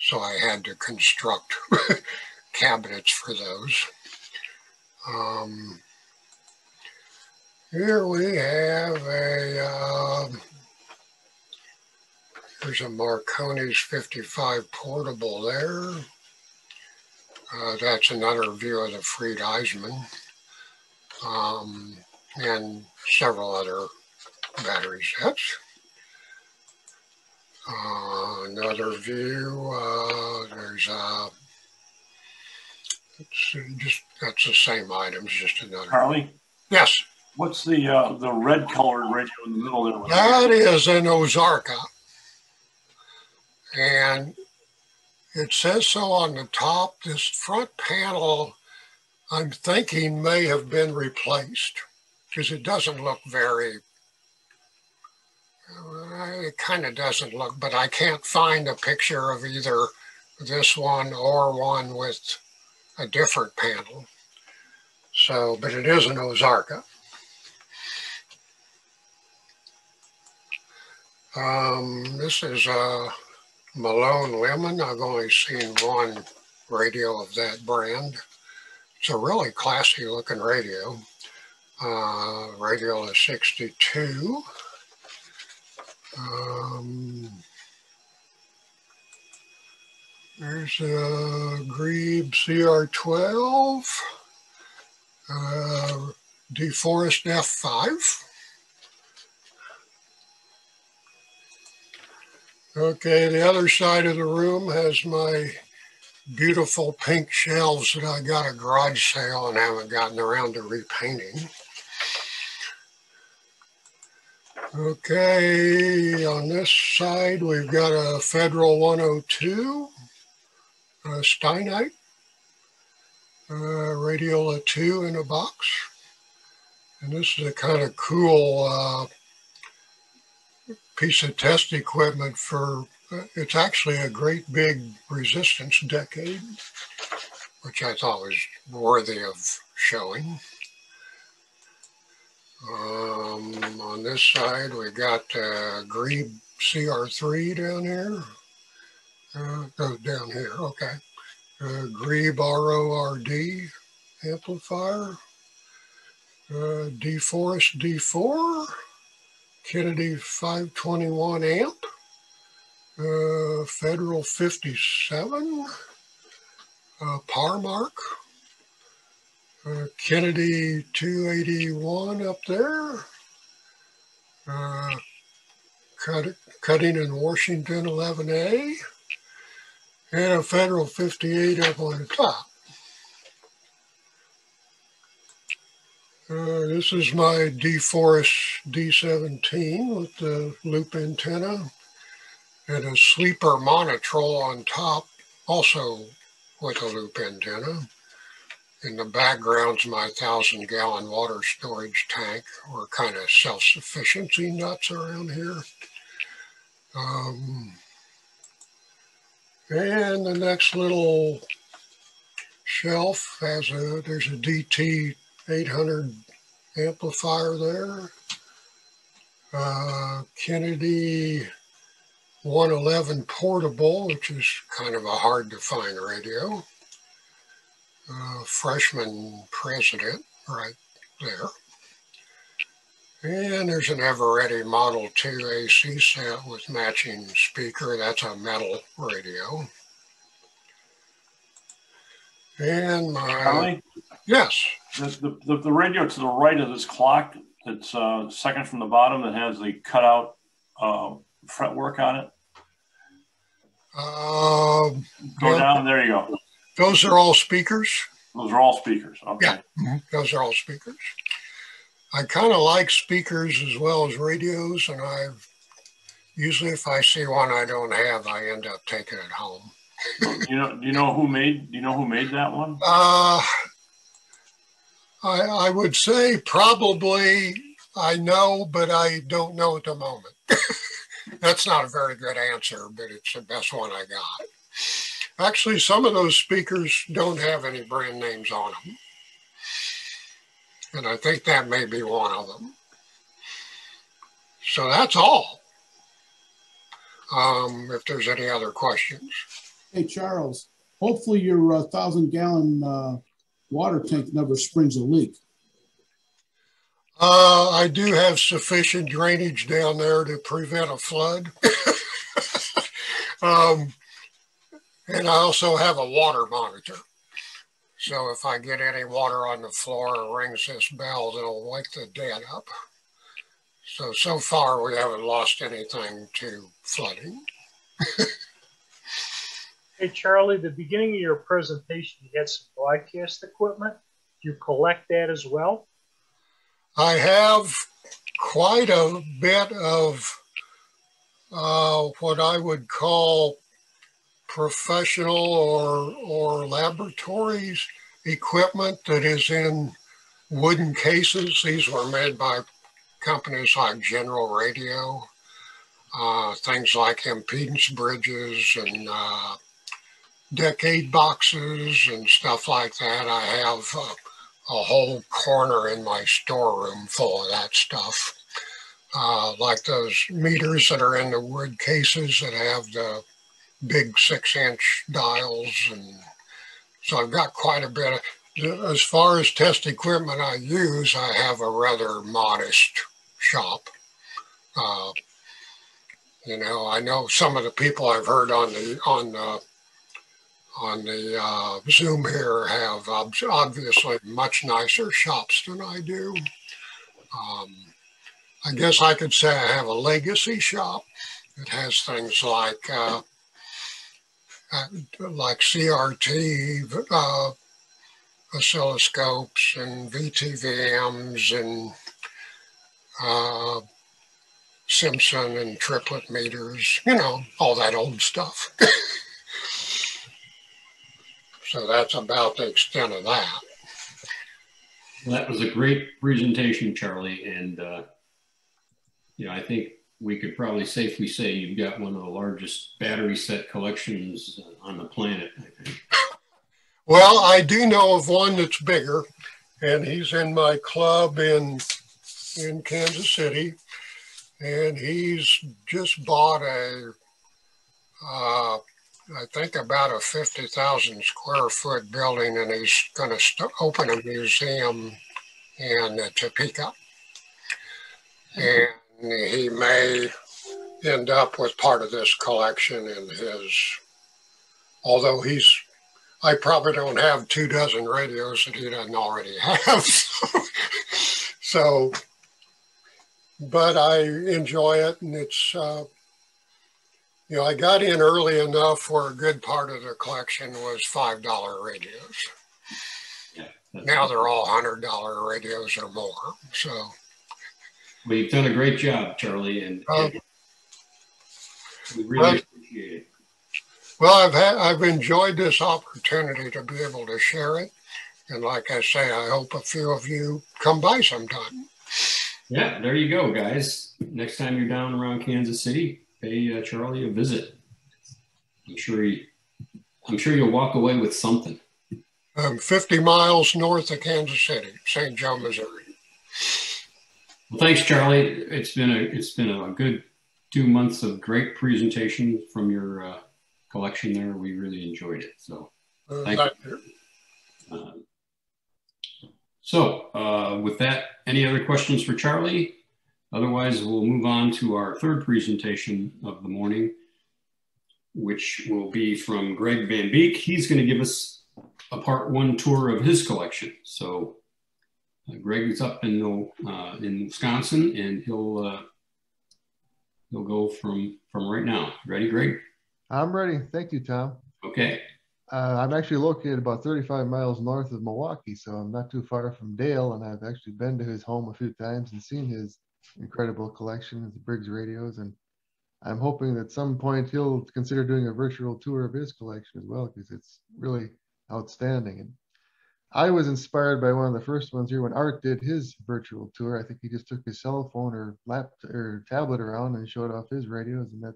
[SPEAKER 6] So I had to construct cabinets for those. Um, here we have a, uh, a Marconi's 55 portable there. Uh, that's another view of the Freed Eisemann um, and several other battery sets. Uh, another view, uh, there's a, it's just, that's the same items, just another.
[SPEAKER 3] Charlie,
[SPEAKER 6] Yes,
[SPEAKER 3] what's the uh, the red colored radio in the middle there?
[SPEAKER 6] that is an Ozarka. And it says so on the top. This front panel, I'm thinking may have been replaced because it doesn't look very, uh, it kind of doesn't look, but I can't find a picture of either this one or one with a different panel. So, but it is an Ozarka. Um, this is a Malone Lemmon. I've only seen one radio of that brand. It's a really classy looking radio. Uh, radio is 62. Um, there's a Grebe CR12, uh, DeForest F5. Okay, the other side of the room has my beautiful pink shelves that I got a garage sale and haven't gotten around to repainting. Okay, on this side we've got a Federal 102, a Steinite, a Radiola 2 in a box. And this is a kind of cool uh, piece of test equipment for, uh, it's actually a great big resistance decade, which I thought was worthy of showing. Um, on this side, we got uh, Grebe CR3 down here. Uh, oh, down here, okay. Uh, Grebe RORD amplifier. Uh, DeForest D4. Kennedy 521 amp, uh, Federal 57, uh, Parmark, uh, Kennedy 281 up there, uh, cut, cutting in Washington 11A, and a Federal 58 up on the top. Uh, this is my DeForest D17 with the loop antenna and a sleeper monotrol on top, also with a loop antenna. In the background's my thousand gallon water storage tank. We're kind of self-sufficiency nuts around here. Um, and the next little shelf has a, there's a DT 800 amplifier there. Uh, Kennedy 111 portable, which is kind of a hard to find radio. Uh, freshman president right there. And there's an Eveready Model 2 AC set with matching speaker. That's a metal radio. And my,
[SPEAKER 3] Charlie,
[SPEAKER 6] yes,
[SPEAKER 3] the, the, the radio to the right of this clock, it's uh, second from the bottom that has the cutout uh, fretwork on it.
[SPEAKER 6] um,
[SPEAKER 3] Go
[SPEAKER 6] Yeah.
[SPEAKER 3] down, there you go.
[SPEAKER 6] those are all speakers.
[SPEAKER 3] Those are all speakers. Okay.
[SPEAKER 6] Yeah. Those are all speakers. I kind of like speakers as well as radios, and I've usually if I see one I don't have, I end up taking it home.
[SPEAKER 3] You know, do you know who made? Do you know who made that one?
[SPEAKER 6] Uh, I I would say probably I know, but I don't know at the moment. That's not a very good answer, but it's the best one I got. Actually, some of those speakers don't have any brand names on them. And I think that may be one of them. So that's all. Um, if there's any other questions.
[SPEAKER 8] Hey, Charles, hopefully your uh, thousand gallon uh, water tank never springs a leak.
[SPEAKER 6] Uh, I do have sufficient drainage down there to prevent a flood. um, and I also have a water monitor. So if I get any water on the floor or rings this bell, it'll wake the dead up. So, so far we haven't lost anything to flooding.
[SPEAKER 9] hey, Charlie, the beginning of your presentation, you had some broadcast equipment. Do you collect that as well?
[SPEAKER 6] I have quite a bit of uh, what I would call professional or, or laboratories equipment that is in wooden cases. These were made by companies like General Radio, uh, things like impedance bridges and uh, decade boxes and stuff like that. I have uh, a whole corner in my storeroom full of that stuff. Uh, like those meters that are in the wood cases that have the big six inch dials. And so I've got quite a bit of, as far as test equipment I use, I have a rather modest shop. Uh, you know, I know some of the people I've heard on the, on the, on the uh, Zoom here have obviously much nicer shops than I do. Um, I guess I could say I have a legacy shop. It has things like uh, uh, like CRT uh, oscilloscopes and VTVMs and uh, Simpson and Triplett meters, you know, all that old stuff. So that's about the extent of that.
[SPEAKER 1] Well, that was a great presentation, Charlie. And, uh, you know, I think we could probably safely say you've got one of the largest battery set collections on the planet, I think.
[SPEAKER 6] Well, I do know of one that's bigger, and he's in my club in in Kansas City, and he's just bought a uh, I think about a 50,000 square foot building and he's going to open a museum in Topeka. And he may end up with part of this collection in his, although he's, I probably don't have two dozen radios that he doesn't already have. so, but I enjoy it and it's, uh, you know, I got in early enough where a good part of the collection was $5 radios. Yeah, now they're all $100 radios or more. So,
[SPEAKER 1] well, you've done a great job, Charlie, and, um, we really well, appreciate it.
[SPEAKER 6] Well, I've had, I've enjoyed this opportunity to be able to share it. And like I say, I hope a few of you come by sometime.
[SPEAKER 1] Yeah, there you go, guys. Next time you're down around Kansas City, pay uh, Charlie a visit. I'm sure he, I'm sure you'll walk away with something.
[SPEAKER 6] I'm 50 miles north of Kansas City, St. Joe, Missouri.
[SPEAKER 1] Well, thanks, Charlie. It's been a it's been a good two months of great presentation from your uh, collection there. We really enjoyed it. So, uh, thank, you. Uh, so, uh, with that, any other questions for Charlie? Otherwise, we'll move on to our third presentation of the morning, which will be from Greg Van Beek. He's going to give us a part one tour of his collection. So uh, Greg is up in, uh, in Wisconsin and he'll, uh, he'll go from, from right now. Ready, Greg?
[SPEAKER 10] I'm ready. Thank you, Tom.
[SPEAKER 1] Okay.
[SPEAKER 10] Uh, I'm actually located about 35 miles north of Milwaukee, so I'm not too far from Dale, and I've actually been to his home a few times and seen his incredible collection of the Briggs radios. And I'm hoping that some point he'll consider doing a virtual tour of his collection as well, because it's really outstanding. And I was inspired by one of the first ones here when Art did his virtual tour. I think he just took his cell phone or laptop or tablet around and showed off his radios. And that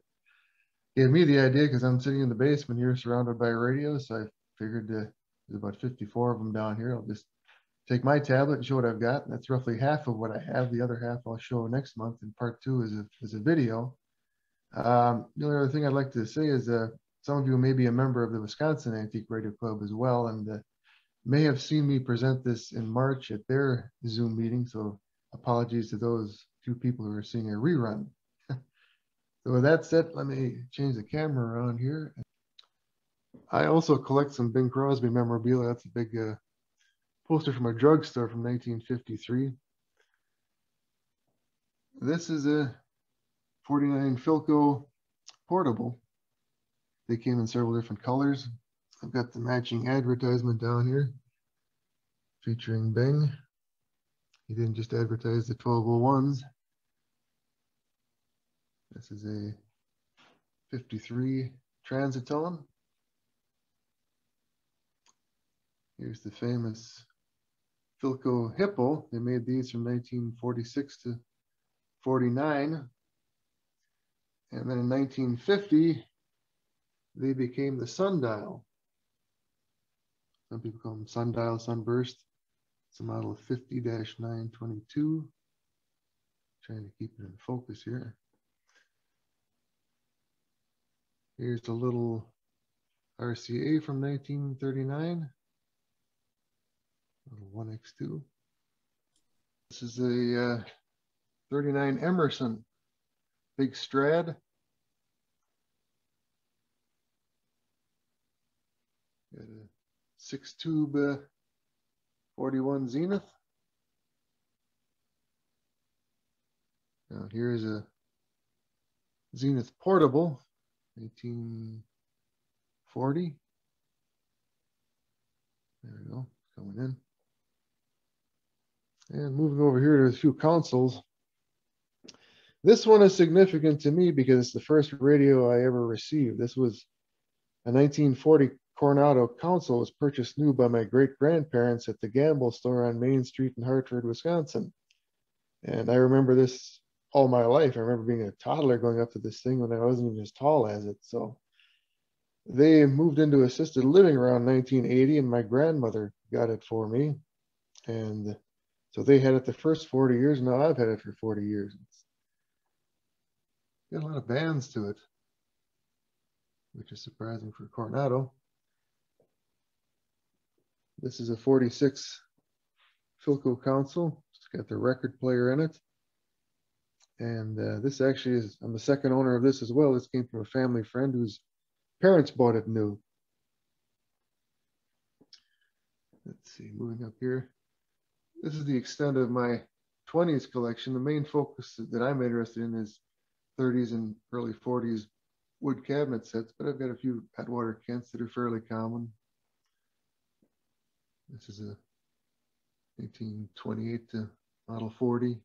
[SPEAKER 10] gave me the idea because I'm sitting in the basement here surrounded by radios. So I figured uh, there's about 54 of them down here. I'll just take my tablet and show what I've got. That's roughly half of what I have. The other half I'll show next month. in part two is a, is a video. Um, the only other thing I'd like to say is uh, some of you may be a member of the Wisconsin Antique Radio Club as well, and uh, may have seen me present this in March at their Zoom meeting. So apologies to those few people who are seeing a rerun. so with that said, let me change the camera around here. I also collect some Bing Crosby memorabilia. That's a big uh, poster from a drugstore from 1953. This is a 49 Philco portable. They came in several different colors. I've got the matching advertisement down here featuring Bing. He didn't just advertise the 1201s. This is a 53 Transitone. Here's the famous Philco Hippo. They made these from 1946 to 49. And then in 1950, they became the sundial. Some people call them sundial sunburst. It's a model of 50-922. Trying to keep it in focus here. Here's a little RCA from 1939. Little 1X2. This is a uh, 39 Emerson, big Strad. Got a six tube uh, 41 Zenith. Now here's a Zenith Portable, 1840. There we go, coming in. And moving over here to a few consoles. This one is significant to me because it's the first radio I ever received. This was a 1940 Coronado console was purchased new by my great grandparents at the Gamble store on Main Street in Hartford, Wisconsin. And I remember this all my life. I remember being a toddler going up to this thing when I wasn't even as tall as it. So they moved into assisted living around 1980, and my grandmother got it for me. And so they had it the first 40 years. Now I've had it for 40 years. It's got a lot of bands to it, which is surprising for Coronado. This is a 46 Philco console. It's got the record player in it. And uh, this actually is, I'm the second owner of this as well. This came from a family friend whose parents bought it new. Let's see, moving up here. This is the extent of my 20s collection. The main focus that I'm interested in is 30s and early 40s wood cabinet sets, but I've got a few Atwater Kents that are fairly common. This is a 1828 to model 40.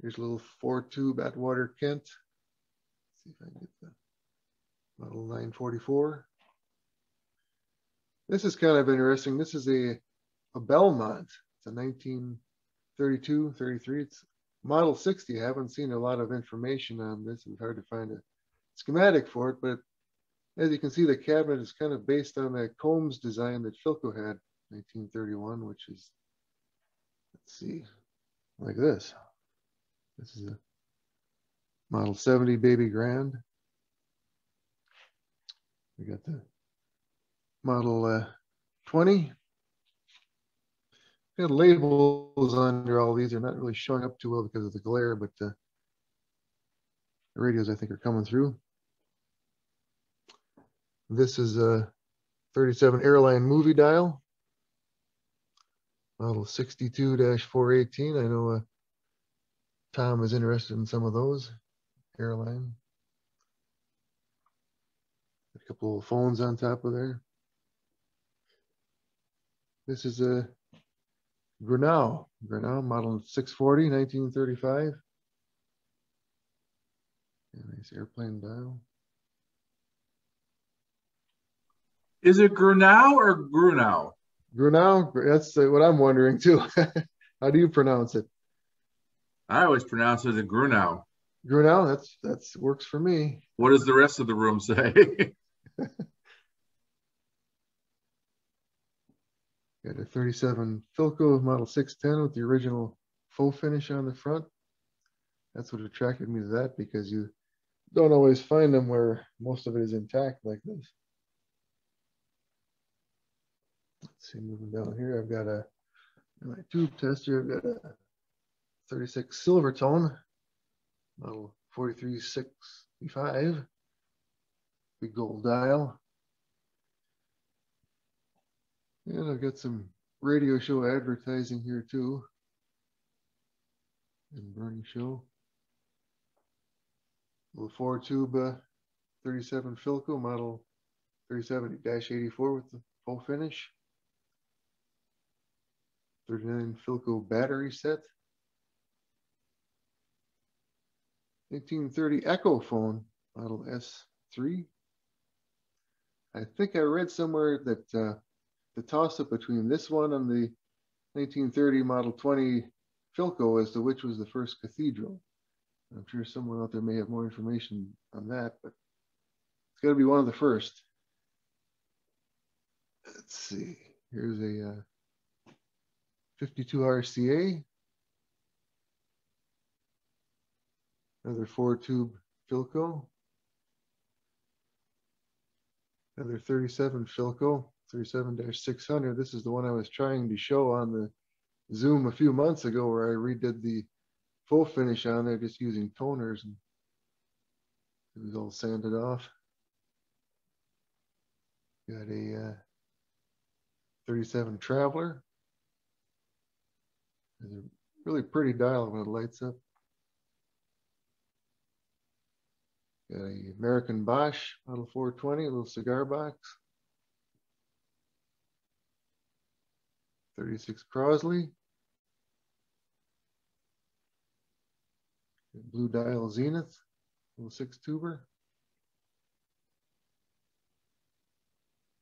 [SPEAKER 10] Here's a little four tube Atwater Kent. Let's see if I can get the model 944. This is kind of interesting. This is a, a Belmont. It's a 1932, 33. It's model 60. I haven't seen a lot of information on this. It's hard to find a schematic for it, but as you can see, the cabinet is kind of based on that Combs design that Philco had 1931, which is, let's see, like this. This is a Model 70 Baby Grand. We got the Model uh, 20. Got labels under all these. They're not really showing up too well because of the glare, but uh, the radios I think are coming through. This is a 37 airline movie dial, model 62-418. I know uh, Tom is interested in some of those airline. A couple of phones on top of there. This is a Grinnell, Grinnell model 640, 1935. nice airplane dial.
[SPEAKER 7] Is it Grunow or Grunow?
[SPEAKER 10] Grunow? That's what I'm wondering too. How do you pronounce it?
[SPEAKER 7] I always pronounce it as Grunow.
[SPEAKER 10] Grunow, that's that's works for me.
[SPEAKER 7] What does the rest of the room say?
[SPEAKER 10] Got a 37 Philco Model 610 with the original faux finish on the front. That's what attracted me to that because you don't always find them where most of it is intact like this. Let's see, moving down here, I've got a my tube tester, I've got a 36 Silvertone, model 43665, big gold dial. And I've got some radio show advertising here too. And Bernie show. Little four tube uh, 37 Philco model 37-84 with the full finish. 39 Philco battery set. 1930 Echophone model S3. I think I read somewhere that uh, the toss up between this one and the 1930 Model 20 Philco as to which was the first cathedral. I'm sure someone out there may have more information on that, but it's got to be one of the first. Let's see. Here's a uh, 52 RCA. Another four tube Philco. Another 37 Philco, 37-600. This is the one I was trying to show on the Zoom a few months ago where I redid the full finish on there just using toners and it was all sanded off. Got a uh, 37 Traveler. A really pretty dial when it lights up. Got a American Bosch Model 420, a little cigar box. 36 Crosley. Blue dial Zenith, little six tuber.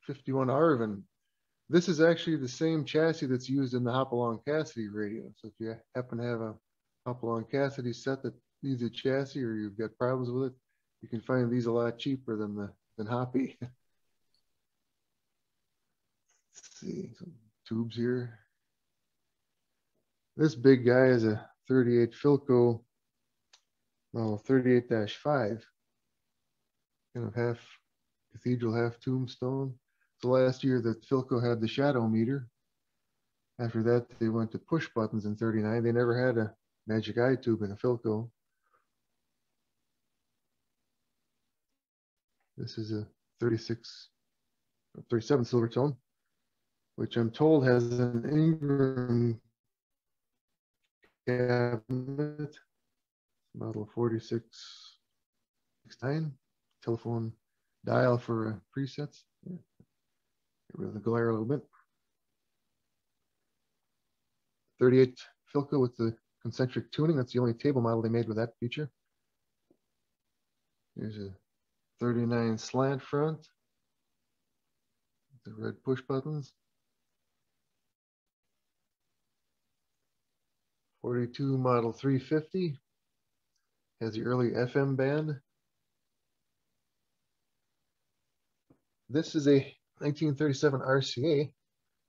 [SPEAKER 10] 51 Arvin. This is actually the same chassis that's used in the Hopalong Cassidy radio. So if you happen to have a Hopalong Cassidy set that needs a chassis or you've got problems with it, you can find these a lot cheaper than the than Hoppy. Let's see tubes here. This big guy is a 38 Philco well, 38-5, kind of half cathedral, half tombstone. So last year that Philco had the shadow meter. After that, they went to push buttons in 39. They never had a magic eye tube in a Philco. This is a 36, 37 Silvertone, which I'm told has an Ingraham cabinet model 4669, telephone dial for uh, presets. Get rid of the glare a little bit. 38 Philco with the concentric tuning. That's the only table model they made with that feature. Here's a 39 slant front. The red push buttons. 42 model 350 has the early FM band. This is a 1937 RCA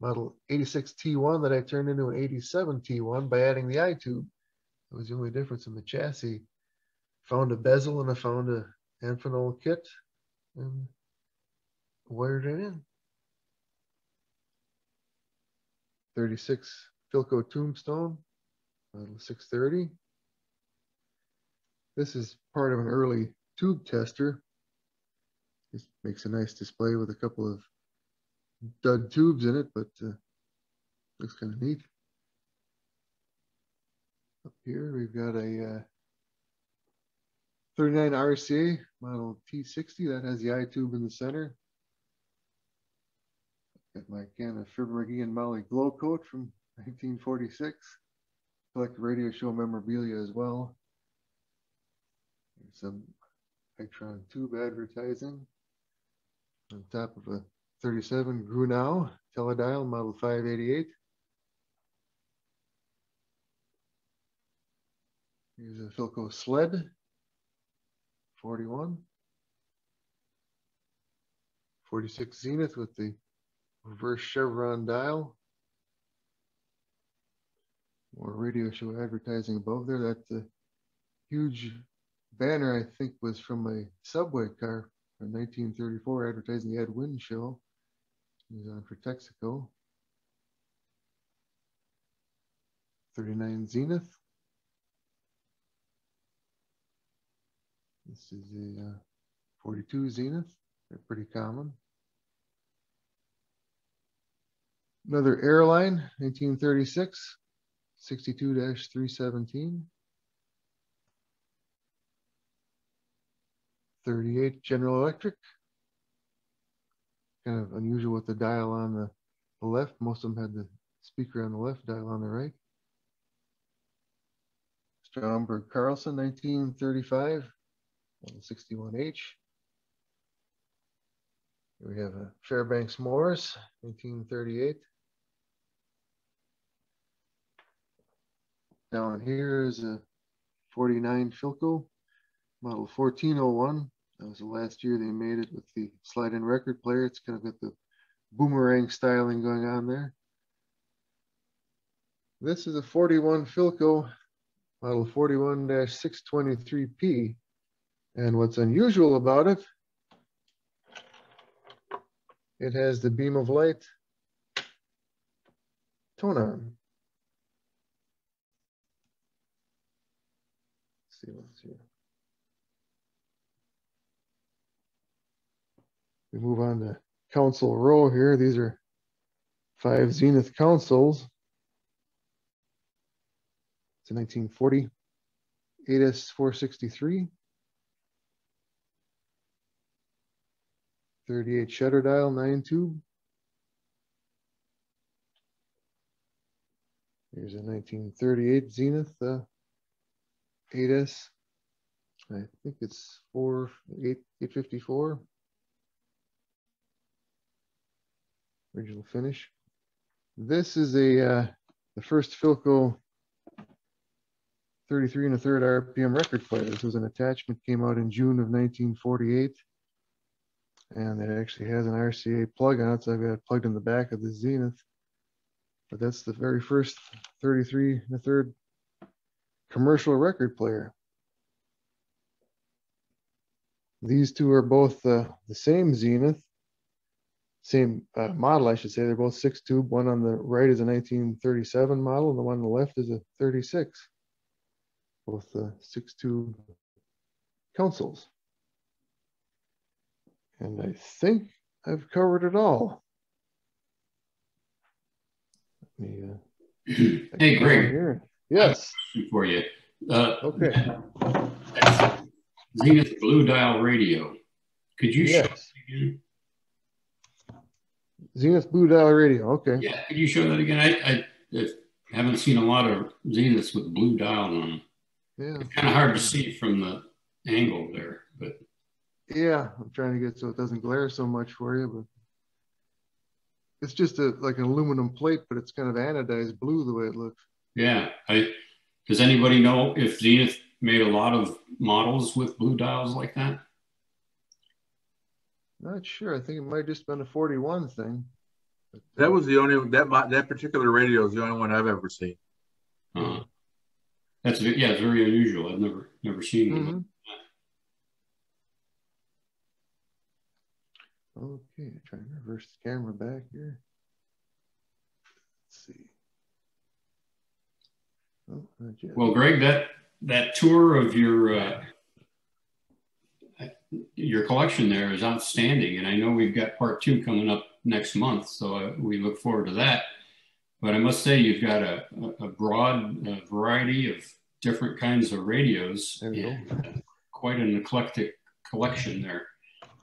[SPEAKER 10] model 86 T1 that I turned into an 87 T1 by adding the I-tube. That was the only difference in the chassis. Found a bezel and I found a Amphenol kit and wired it in. 36 Philco Tombstone, 630. This is part of an early tube tester. This makes a nice display with a couple of dud tubes in it, but uh, looks kind of neat. Up here we've got a uh, 39 RCA model T60 that has the eye tube in the center. Got my can of Fibber Molly Glo-Coat from 1946. Collect radio show memorabilia as well There's some Itron tube advertising on top of a 37 Grunow teledial model 588. Here's a Philco sled, 41. 46 Zenith with the reverse chevron dial. More radio show advertising above there. That's a huge banner, I think, was from a subway car from 1934 advertising the Ed Wynn show. Was on for Texaco. 39 Zenith. This is a uh, 42 Zenith. They're pretty common. Another airline, 1936, 62-317. 38 General Electric. Kind of unusual with the dial on the, the left. Most of them had the speaker on the left, dial on the right. Stromberg Carlson, 1935, 61H. We have a Fairbanks Morse, 1938. Down here is a 49 Philco, model 1401. That was the last year they made it with the slide-in record player. It's kind of got the boomerang styling going on there. This is a 41 Philco, model 41-623P. And what's unusual about it, it has the beam of light tone on. Let's see what's here. We move on to council row here. These are five Zenith consoles. It's a 1940 8S463. 38 shutter dial, 9 tube. Here's a 1938 Zenith uh, 8S. I think it's 4 8 854. Original finish. This is a uh, the first Philco 33 and a third RPM record player. This was an attachment, came out in June of 1948. And it actually has an RCA plug on it, so I've got it plugged in the back of the Zenith. But that's the very first 33 and a third commercial record player. These two are both uh, the same Zenith, same uh, model, I should say. They're both six tube. One on the right is a 1937 model, and the one on the left is a 36. Both uh, six tube consoles. And I think I've covered it all. Let me,
[SPEAKER 1] uh, hey, Greg. Here.
[SPEAKER 10] Yes.
[SPEAKER 1] For you. Uh,
[SPEAKER 10] okay.
[SPEAKER 1] Zenith Blue Dial Radio. Could you yes. show again?
[SPEAKER 10] Zenith Blue Dial Radio. Okay.
[SPEAKER 1] Yeah. Could you show that again? I, I, I haven't seen a lot of Zeniths with blue dial on them.
[SPEAKER 10] Yeah.
[SPEAKER 1] It's kind of hard to see from the angle there, but.
[SPEAKER 10] Yeah, I'm trying to get so it doesn't glare so much for you, but it's just a like an aluminum plate, but it's kind of anodized blue the way it looks.
[SPEAKER 1] Yeah. I does anybody know if Zenith made a lot of models with blue dials like that?
[SPEAKER 10] Not sure. I think it might have just been a 41 thing.
[SPEAKER 7] That was the only that that particular radio is the only one I've ever seen.
[SPEAKER 1] Uh, that's yeah, it's very unusual. I've never never seen it.
[SPEAKER 10] Mm -hmm. Okay, trying to reverse the camera back here. Let's see.
[SPEAKER 1] Oh, well, Greg, that that tour of your uh, your collection there is outstanding, and I know we've got part two coming up next month, so uh, we look forward to that. But I must say, you've got a, a broad uh, variety of different kinds of radios, and quite an eclectic collection there.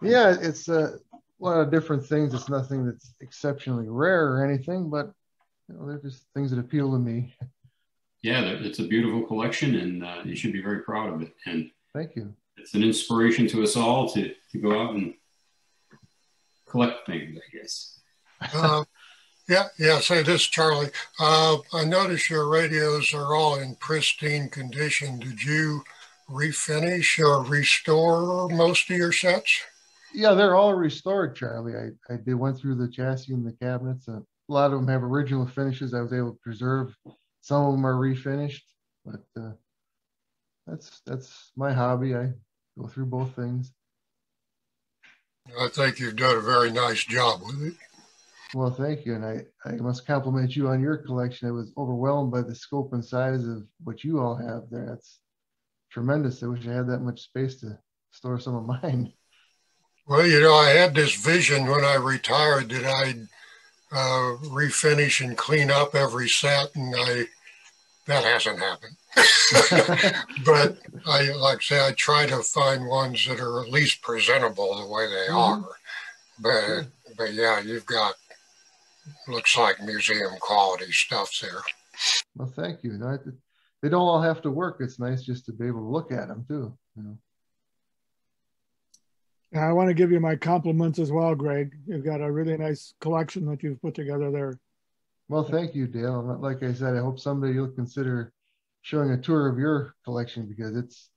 [SPEAKER 10] Yeah, it's uh, a lot of different things. It's nothing that's exceptionally rare or anything, but you know, they're just things that appeal to me.
[SPEAKER 1] Yeah, it's a beautiful collection, and uh, you should be very proud of it. And
[SPEAKER 10] thank you.
[SPEAKER 1] It's an inspiration to us all to to go out and collect things, I guess.
[SPEAKER 6] uh, yeah, yeah. Say this, Charlie. Uh, I notice your radios are all in pristine condition. Did you refinish or restore most of your sets?
[SPEAKER 10] Yeah, they're all restored, Charlie. I, I did went through the chassis and the cabinets. A lot of them have original finishes I was able to preserve. Some of them are refinished, but uh, that's that's my hobby. I go through both things.
[SPEAKER 6] I think you've done a very nice job with it.
[SPEAKER 10] Well, thank you, and I I must compliment you on your collection. I was overwhelmed by the scope and size of what you all have there. That's tremendous. I wish I had that much space to store some of mine.
[SPEAKER 6] Well, you know, I had this vision when I retired that I'd uh, refinish and clean up every set, and I that hasn't happened. but I, like I say, I try to find ones that are at least presentable the way they mm-hmm. are. But but yeah, you've got looks like museum quality stuff there.
[SPEAKER 10] Well, thank you. they don't all have to work. It's nice just to be able to look at them too. You know.
[SPEAKER 4] I want to give you my compliments as well, Greg. You've got a really nice collection that you've put together there.
[SPEAKER 10] Well, thank you, Dale. Like I said, I hope someday you'll consider showing a tour of your collection because it's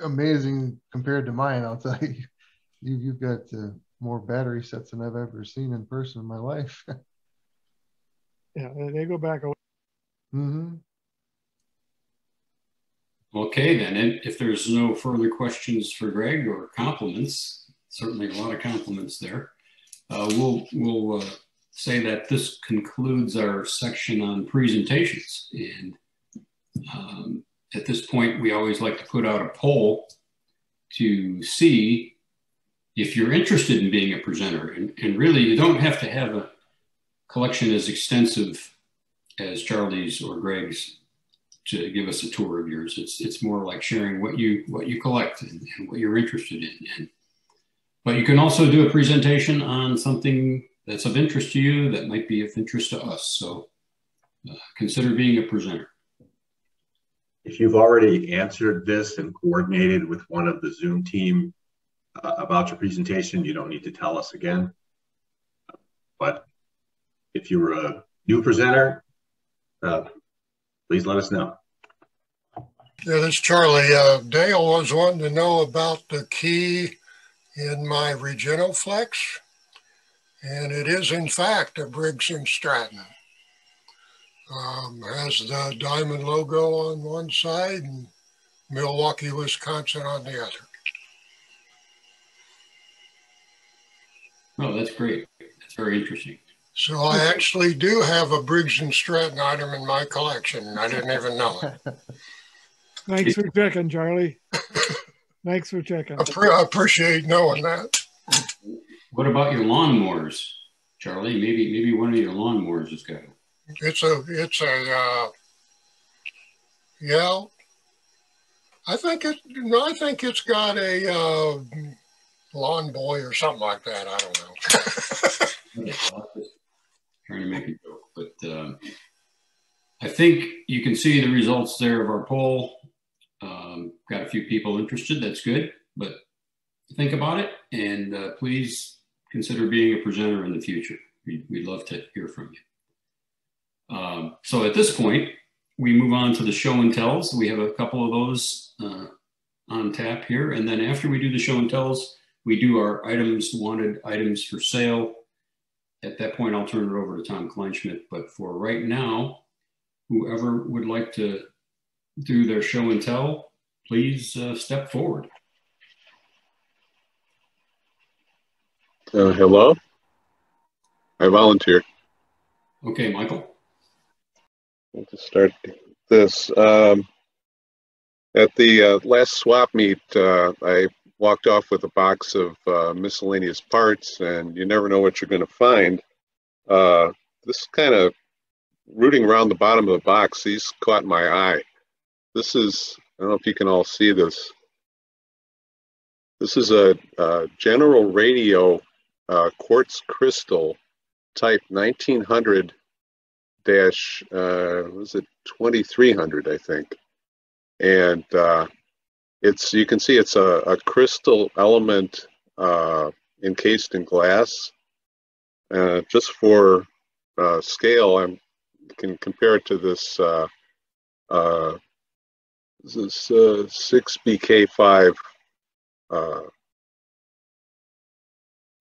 [SPEAKER 10] amazing compared to mine. I'll tell you, you have got uh, more battery sets than I've ever seen in person in my life.
[SPEAKER 4] yeah, they go back.
[SPEAKER 10] Mm-hmm.
[SPEAKER 1] Okay, then, if there's no further questions for Greg or compliments, certainly a lot of compliments there. Uh, we'll we'll uh, say that this concludes our section on presentations. And um, at this point, we always like to put out a poll to see if you're interested in being a presenter. And, and really, you don't have to have a collection as extensive as Charlie's or Greg's to give us a tour of yours. It's it's more like sharing what you what you collect and, and what you're interested in. And but you can also do a presentation on something that's of interest to you that might be of interest to us. So uh, consider being a presenter.
[SPEAKER 2] If you've already answered this and coordinated with one of the Zoom team uh, about your presentation, you don't need to tell us again. But if you're a new presenter, uh, please let us know.
[SPEAKER 6] Yeah, this is Charlie. Uh, Dale was wanting to know about the key in my Regenoflex, and it is in fact a Briggs & Stratton. Um, has the diamond logo on one side and Milwaukee, Wisconsin on the other.
[SPEAKER 1] Oh, that's great. That's very interesting.
[SPEAKER 6] So I actually do have a Briggs & Stratton item in my collection. I didn't even know it.
[SPEAKER 4] Thanks for checking, Charlie. Thanks for checking.
[SPEAKER 6] I appreciate knowing that.
[SPEAKER 1] What about your lawnmowers, Charlie? Maybe maybe one of your lawnmowers has got.
[SPEAKER 6] It's a it's a uh, yeah. I think it. No, I think it's got a uh, lawn boy or something like that. I don't know.
[SPEAKER 1] Trying to make a joke, but uh, I think you can see the results there of our poll. Um, got a few people interested. That's good. But think about it and uh, please consider being a presenter in the future. We'd, we'd love to hear from you. Um, so at this point, we move on to the show and tells. We have a couple of those uh, on tap here. And then after we do the show and tells, we do our items wanted, items for sale. At that point, I'll turn it over to Tom Kleinschmidt. But for right now, whoever would like to do their show and tell, please uh, step forward.
[SPEAKER 11] Uh, hello? I volunteer.
[SPEAKER 1] Okay, Michael.
[SPEAKER 11] To start this, um, at the uh, last swap meet, uh, I walked off with a box of uh, miscellaneous parts, and you never know what you're going to find. Uh, this kind of rooting around the bottom of the box, these caught my eye. This is, I don't know if you can all see this. This is a, a general radio uh, quartz crystal type 1900 dash, uh, was it 2300, I think. And uh, it's, you can see it's a, a crystal element uh, encased in glass. Uh, just for uh, scale, I can compare it to this uh, uh, this uh, 6BK5.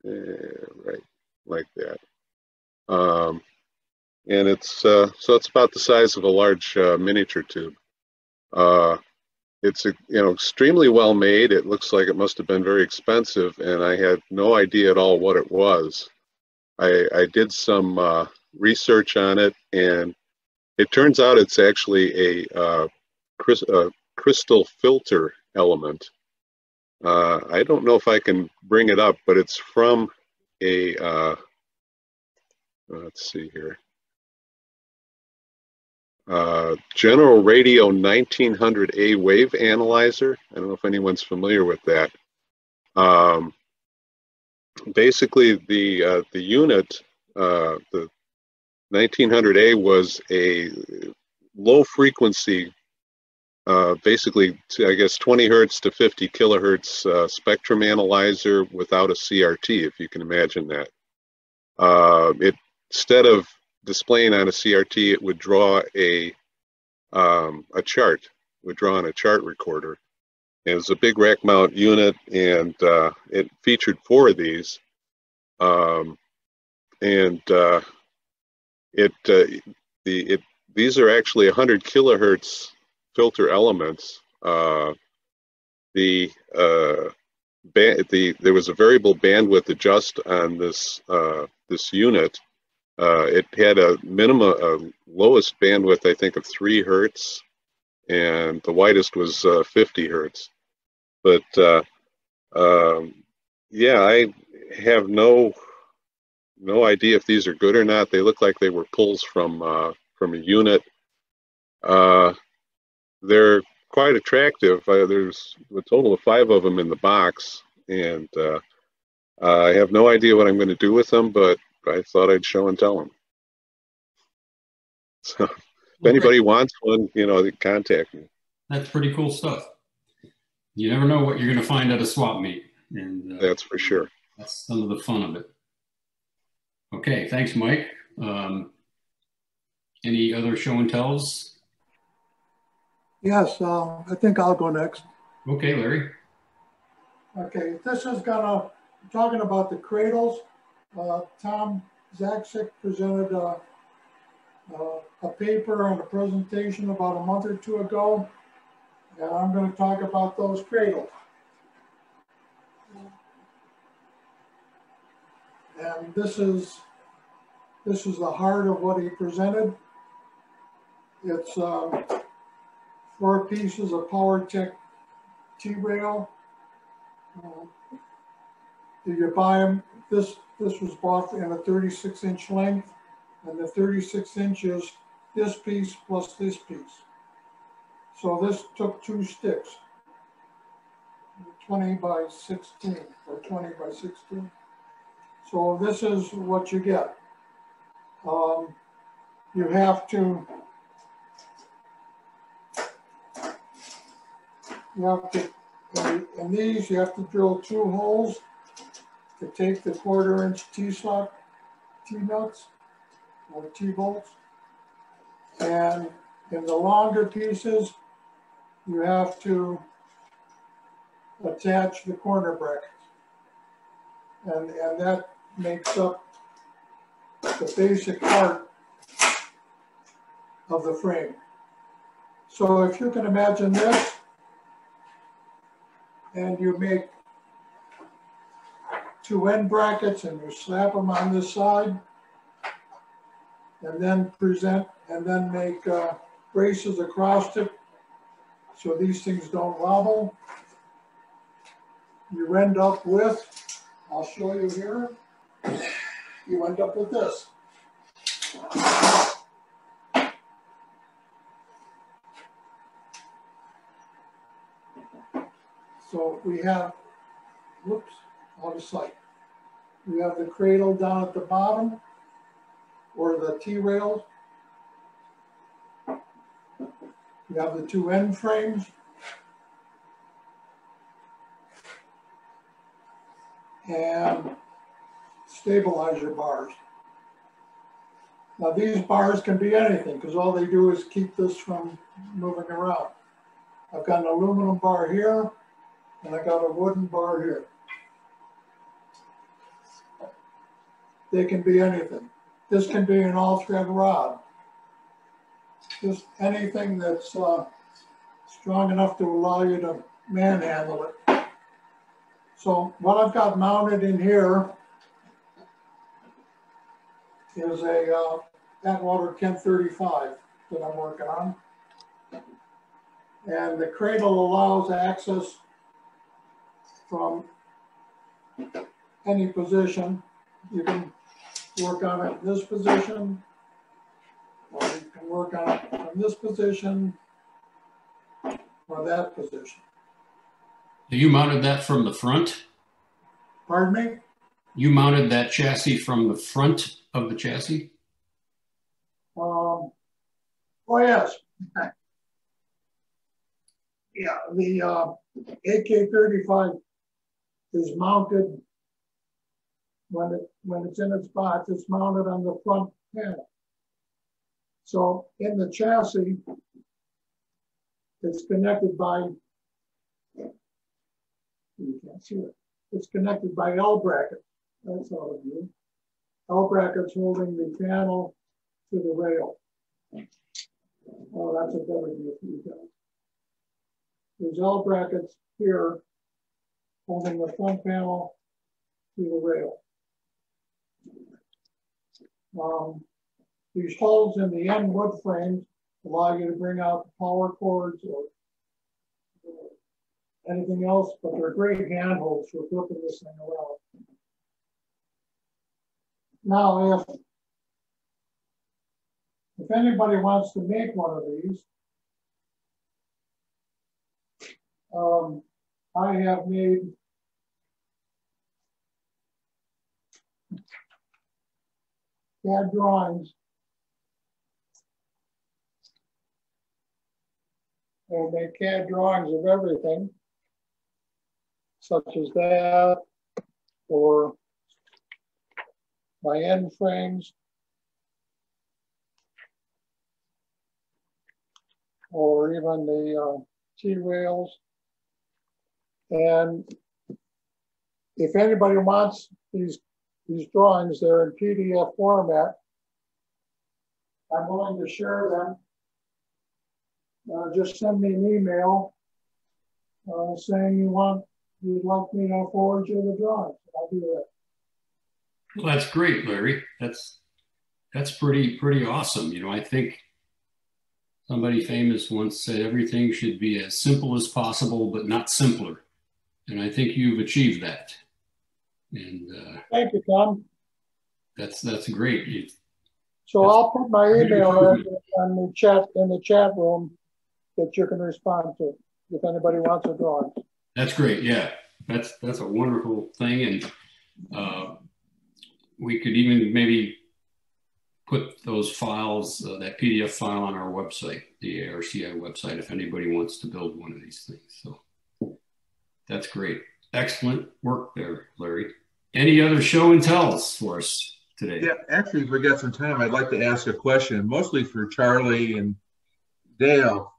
[SPEAKER 11] Uh, right, like that. Um, and it's uh, so it's about the size of a large uh, miniature tube. Uh, it's you know extremely well made. It looks like it must have been very expensive, and I had no idea at all what it was. I, I did some uh, research on it, and it turns out it's actually a, uh, a crystal filter element. Uh, I don't know if I can bring it up, but it's from a, uh, let's see here, uh, General Radio 1900A wave analyzer. I don't know if anyone's familiar with that. Um, basically, the uh, the unit, uh, the 1900A was a low frequency, uh, basically, I guess 20 hertz to 50 kilohertz uh, spectrum analyzer without a CRT, if you can imagine that. Uh, it instead of displaying on a CRT, it would draw a um, a chart, would draw on a chart recorder. And it was a big rack mount unit, and uh, it featured four of these. Um, and uh, it the it these are actually 100 kilohertz filter elements. Uh, the uh, the there was a variable bandwidth adjust on this uh, this unit, uh, it had a minimum, a lowest bandwidth, I think, of three hertz, and the widest was uh, 50 hertz. But uh, um, yeah, I have no no idea if these are good or not. They look like they were pulls from from a unit. Uh, they're quite attractive. Uh, there's a total of five of them in the box, and I have no idea what I'm going to do with them, but I thought I'd show and tell them. So if anybody wants one, you know, contact me.
[SPEAKER 1] That's pretty cool stuff. You never know what you're going to find at a swap meet. And
[SPEAKER 11] uh, that's for sure.
[SPEAKER 1] That's some of the fun of it. Okay, thanks, Mike. Um, any other show and tells?
[SPEAKER 4] Yes, uh, I think I'll go next.
[SPEAKER 1] Okay, Larry.
[SPEAKER 4] Okay, this is gonna talking about the cradles. Uh, Tom Zaczek presented uh, uh, a paper and a presentation about a month or two ago, and I'm going to talk about those cradles. And this is this is the heart of what he presented. It's um, four pieces of PowerTech T-rail. Uh, you buy them, this this was bought in a 36 inch length and the 36 inches, this piece plus this piece. So this took two sticks, 20 by 16 or 20 by 16. So this is what you get. Um, you have to you have to in, these you have to drill two holes to take the quarter inch T-slot T-nuts or T-bolts. And in the longer pieces, you have to attach the corner brackets. And, and that makes up the basic part of the frame. So if you can imagine this, and you make two end brackets and you slap them on this side and then present and then make uh, braces across it so these things don't wobble. You end up with, I'll show you here, you end up with this. So we have, whoops, out of sight. We have the cradle down at the bottom or the T-rails. We have the two end frames. And stabilizer bars. Now these bars can be anything because all they do is keep this from moving around. I've got an aluminum bar here and I got a wooden bar here. They can be anything. This can be an all thread rod. Just anything that's uh, strong enough to allow you to manhandle it. So what I've got mounted in here is a uh, Atwater 1035 that I'm working on. And the cradle allows access from any position. You can work on it this position, or you can work on it from this position, or that position.
[SPEAKER 1] You mounted that from the front?
[SPEAKER 4] Pardon me?
[SPEAKER 1] You mounted that chassis from the front of the chassis?
[SPEAKER 4] Um, oh, yes. Yeah, the uh, AK-35 is mounted when it when it's in its box. It's mounted on the front panel. So in the chassis, it's connected by you can't see it. It's connected by L brackets. That's all of you. L brackets holding the panel to the rail. Oh, that's a better view for you guys. There's L brackets here holding the front panel to the rail. Um, these holes in the end wood frames allow you to bring out the power cords or anything else, but they're great handholds for flipping this thing around. Now, if if anybody wants to make one of these, um, I have made CAD drawings and make CAD drawings of everything, such as that, or my end frames, or even the uh, T-rails. And if anybody wants these, these drawings, they're in PDF format. I'm willing to share them. Uh, just send me an email uh, saying you want, you'd like me to forward you the drawings. I'll do that.
[SPEAKER 1] Well, that's great, Larry. That's that's pretty pretty awesome. You know, I think somebody famous once said everything should be as simple as possible, but not simpler. And I think you've achieved that. And uh,
[SPEAKER 4] thank you, Tom.
[SPEAKER 1] That's that's great. You,
[SPEAKER 4] so
[SPEAKER 1] that's
[SPEAKER 4] I'll put my email in, in the chat in the chat room that you can respond to if anybody wants a drawing.
[SPEAKER 1] That's great. Yeah, that's that's a wonderful thing, and uh, we could even maybe put those files, uh, that PDF file on our website, the ARCI website, if anybody wants to build one of these things. So that's great. Excellent work there, Larry. Any other show and tells for us today?
[SPEAKER 7] Yeah, actually, if we got some time, I'd like to ask a question, mostly for Charlie and Dale.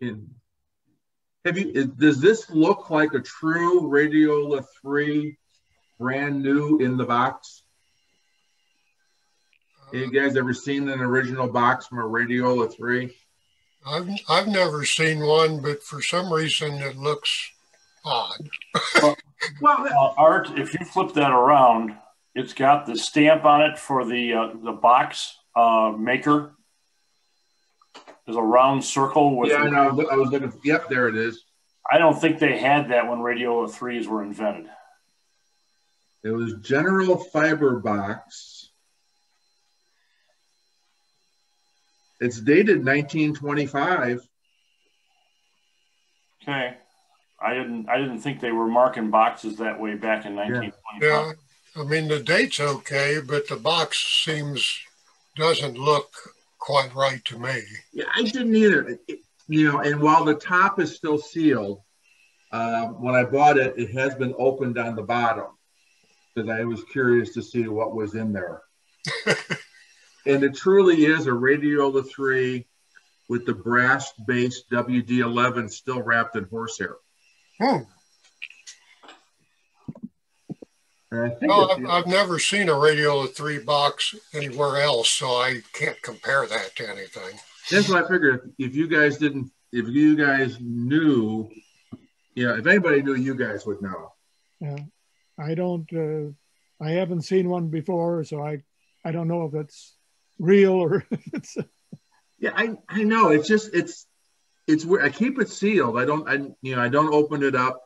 [SPEAKER 7] In, have you? Is, does this look like a true Radiola three, brand new in the box? Have you guys ever seen an original box from a Radiola three?
[SPEAKER 6] I've I've never seen one, but for some reason it looks odd.
[SPEAKER 3] well, uh, Art, if you flip that around, it's got the stamp on it for the uh, the box uh, maker. There's a round circle with.
[SPEAKER 7] Yeah, I know. I was looking. Yep, there it is.
[SPEAKER 3] I don't think they had that when Radiola threes were invented.
[SPEAKER 7] It was General Fiber Box. It's dated 1925.
[SPEAKER 3] Okay. I didn't I didn't think they were marking boxes that way back in 1925.
[SPEAKER 6] Yeah, I mean the date's okay, but the box seems doesn't look quite right to me.
[SPEAKER 7] Yeah, I didn't either. It, you know, and while the top is still sealed, uh, when I bought it, it has been opened on the bottom because I was curious to see what was in there. and it truly is a Radiola 3 with the brass-based WD-11 still wrapped in horsehair.
[SPEAKER 6] Hmm. No, I've, I've, never seen a Radiola 3 box anywhere else, so I can't compare that to anything.
[SPEAKER 7] That's what I figured. If you guys didn't if you guys knew, you know, if anybody knew, you guys would know.
[SPEAKER 4] Yeah, I don't. Uh, I haven't seen one before, so I I don't know if it's real or it's.
[SPEAKER 7] Yeah, I I know. It's just it's it's weird. I keep it sealed. I don't I you know I don't open it up.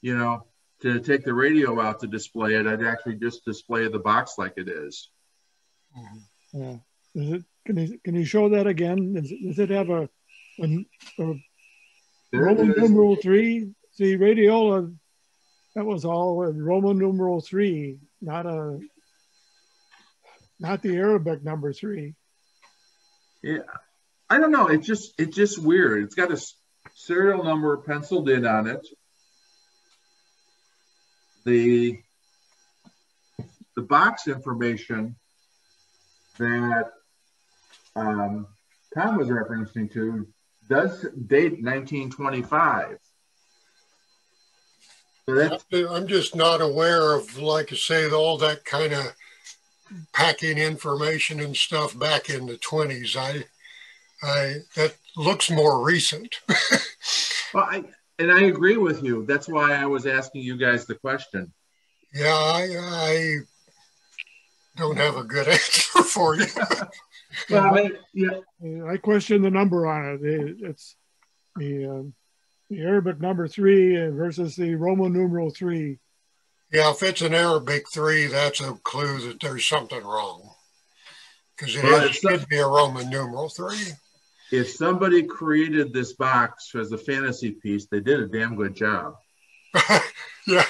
[SPEAKER 7] You know, to take the radio out to display it, I'd actually just display the box like it is. Mm-hmm.
[SPEAKER 4] Yeah. Is it? Can you can you show that again? Does it, does it have a, a, a Roman numeral three? See, radiola. Uh, that was all Roman numeral three, not a not the Arabic number three.
[SPEAKER 7] Yeah, I don't know. It's just it's just weird. It's got a serial number penciled in on it. The the box information that um, Tom was referencing to does date 1925.
[SPEAKER 6] So I'm just not aware of, like I say, all that kind of packing information and stuff back in the 20s. I, I that looks more recent.
[SPEAKER 7] well, I and I agree with you. That's why I was asking you guys the question.
[SPEAKER 6] Yeah, I, I don't have a good answer for you.
[SPEAKER 7] well, I mean, yeah.
[SPEAKER 4] I question the number on it. It's the um, the Arabic number three versus the Roman numeral three.
[SPEAKER 6] Yeah, if it's an Arabic three, that's a clue that there's something wrong. Because it
[SPEAKER 7] Well,
[SPEAKER 6] is- should be a Roman numeral three.
[SPEAKER 7] If somebody created this box as a fantasy piece, they did a damn good job.
[SPEAKER 6] yeah.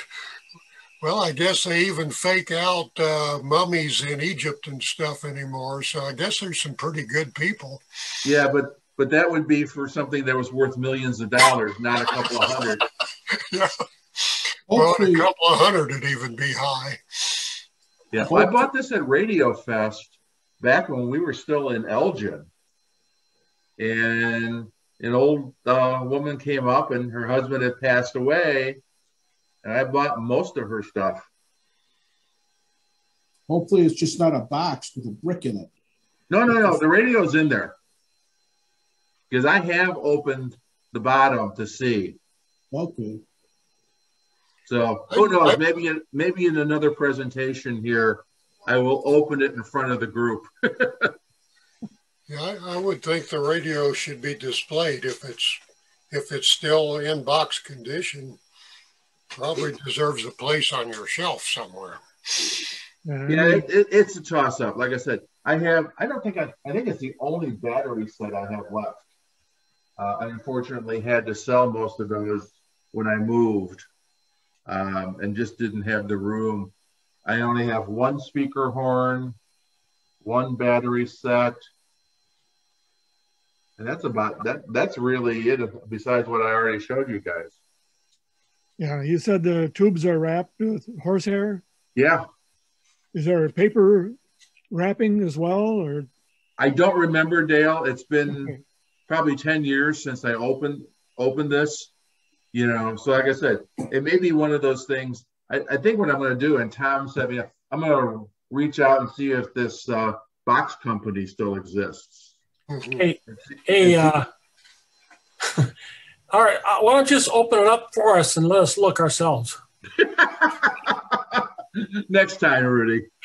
[SPEAKER 6] Well, I guess they even fake out uh, mummies in Egypt and stuff anymore. So I guess there's some pretty good people.
[SPEAKER 7] Yeah, but but that would be for something that was worth millions of dollars, not a couple of hundred.
[SPEAKER 6] yeah. Well, a couple of hundred would even be high.
[SPEAKER 7] Yeah, well, I bought this at Radio Fest back when we were still in Elgin, and an old uh, woman came up, and her husband had passed away, and I bought most of her stuff.
[SPEAKER 8] Hopefully, it's just not a box with a brick in it.
[SPEAKER 7] No, no, no, the radio's in there because I have opened the bottom to see.
[SPEAKER 8] Okay.
[SPEAKER 7] So who knows? Maybe in, maybe in another presentation here, I will open it in front of the group.
[SPEAKER 6] Yeah, I, I would think the radio should be displayed if it's if it's still in box condition. Probably deserves a place on your shelf somewhere.
[SPEAKER 7] Yeah, it, it, it's a toss up. Like I said, I have. I don't think I. I think it's the only battery set I have left. Uh, I unfortunately had to sell most of those when I moved, um, and just didn't have the room. I only have one speaker horn, one battery set, and that's about that. That's really it. Besides what I already showed you guys.
[SPEAKER 4] Yeah, you said the tubes are wrapped with horsehair.
[SPEAKER 7] Yeah,
[SPEAKER 4] Is there a paper wrapping as well, or
[SPEAKER 7] I don't remember Dale. It's been probably 10 years since I opened opened this. You know, so like I said, it may be one of those things. I, I think what I'm going to do, and Tom said, me, I'm going to reach out and see if this uh, box company still exists.
[SPEAKER 5] Hey, hey, uh, all right, uh, why don't you just open it up for us and let us look ourselves?
[SPEAKER 7] Next time, Rudy.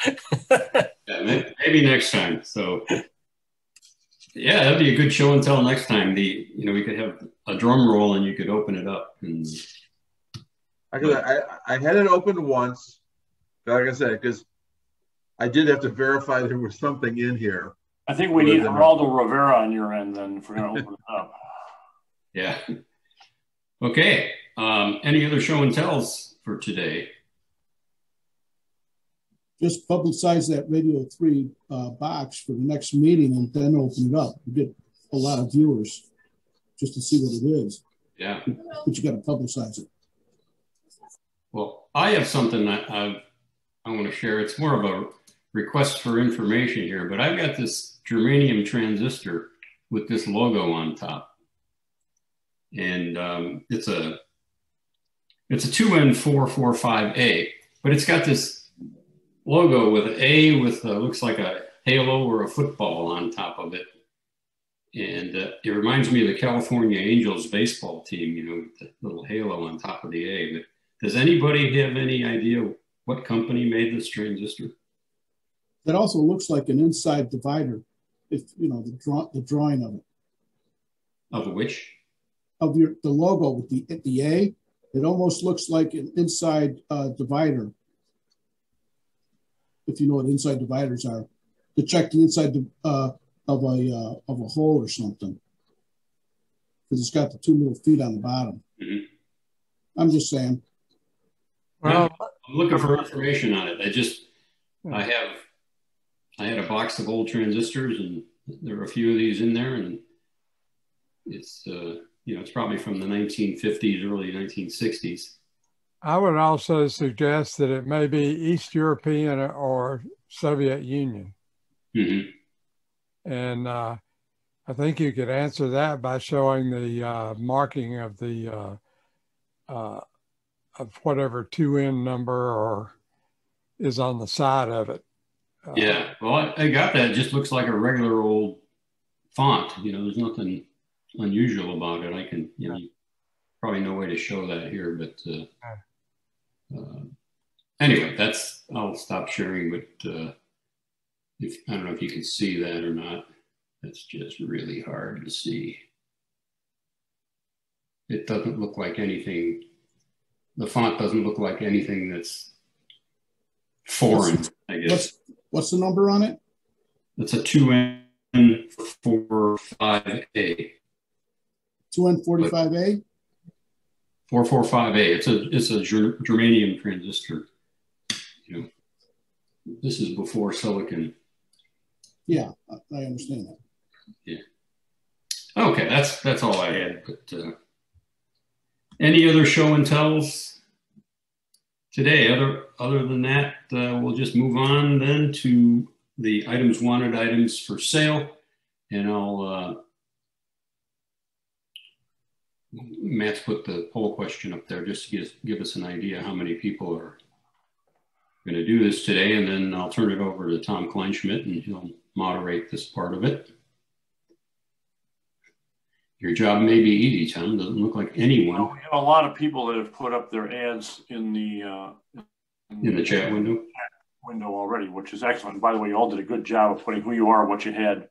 [SPEAKER 1] Yeah, maybe next time. So, yeah, that'd be a good show and tell next time. The you know we could have a drum roll and you could open it up and
[SPEAKER 7] I, could- I, I had it opened once, but like I said, because I did have to verify there was something in here.
[SPEAKER 3] I think we need Geraldo Rivera on your end then if we're going to open it up.
[SPEAKER 1] yeah. Okay. Um, any other show and tells for today?
[SPEAKER 8] Just publicize that Radio 3 uh, box for the next meeting and then open it up. You get a lot of viewers just to see what it is.
[SPEAKER 1] Yeah.
[SPEAKER 8] But you got to publicize it.
[SPEAKER 1] Well, I have something that I, I want to share. It's more of a request for information here, but I've got this germanium transistor with this logo on top. And um, it's a it's a 2N445A, but it's got this logo with an A with a, looks like a halo or a football on top of it. And uh, it reminds me of the California Angels baseball team, you know, the little halo on top of the A. But does anybody have any idea what company made this transistor?
[SPEAKER 8] That also looks like an inside divider, if you know the draw the drawing of it.
[SPEAKER 1] Of which?
[SPEAKER 8] Of your the logo with the the A, it almost looks like an inside uh, divider. If you know what inside dividers are, to check the inside uh, of a uh, of a hole or something, because it's got the two little feet on the bottom. Mm-hmm. I'm just saying.
[SPEAKER 1] Well, I'm looking for information on it. I just I have I had a box of old transistors, and there are a few of these in there, and it's uh, you know it's probably from the 1950s, early 1960s.
[SPEAKER 12] I would also suggest that it may be East European or Soviet Union.
[SPEAKER 1] Mm-hmm.
[SPEAKER 12] And uh, I think you could answer that by showing the uh, marking of the uh, uh of whatever 2N number or is on the side of it.
[SPEAKER 1] Uh, yeah, well, I, got that. It just looks like a regular old font. You know, there's nothing unusual about it. I can, you know, probably no way to show that here, but uh, uh, anyway, that's, I'll stop sharing, but uh, if, I don't know if you can see that or not. That's just really hard to see. It doesn't look like anything, the font doesn't look like anything that's foreign, I guess.
[SPEAKER 8] What's the number on it?
[SPEAKER 1] It's a 2N45A.
[SPEAKER 8] 2N45A?
[SPEAKER 1] 445A. It's a it's a germanium transistor. You know, this is before silicon.
[SPEAKER 8] Yeah, I understand that.
[SPEAKER 1] Yeah. Okay, that's that's all I had. But uh, any other show and tells today? Other other than that, uh, we'll just move on then to the items wanted, items for sale, and I'll. Uh, Matt's put the poll question up there just to give, give us an idea how many people are going to do this today, and then I'll turn it over to Tom Kleinschmidt, and he'll moderate this part of it. Your job may be easy, Tom. Doesn't look like anyone.
[SPEAKER 3] Well, we have a lot of people that have put up their ads in the uh,
[SPEAKER 1] in, in the chat window.
[SPEAKER 3] Window already, which is excellent. By the way, you all did a good job of putting who you are, what you had,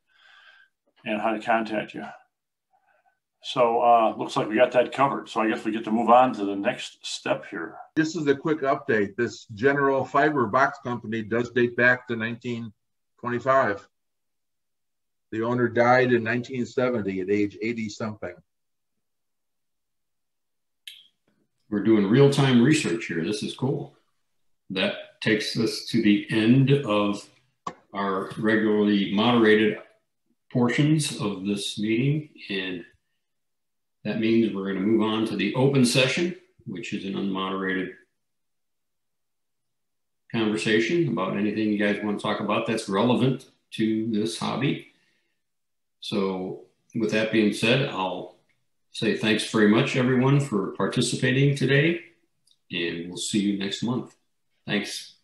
[SPEAKER 3] and how to contact you. So uh, looks like we got that covered. So I guess we get to move on to the next step here.
[SPEAKER 7] This is a quick update. This General Fiber Box Company does date back to 1925. The owner died in 1970 at age 80 something.
[SPEAKER 1] We're doing real time research here. This is cool. That takes us to the end of our regularly moderated portions of this meeting. And that means we're going to move on to the open session, which is an unmoderated conversation about anything you guys want to talk about that's relevant to this hobby. So with that being said, I'll say thanks very much, everyone, for participating today, and we'll see you next month. Thanks.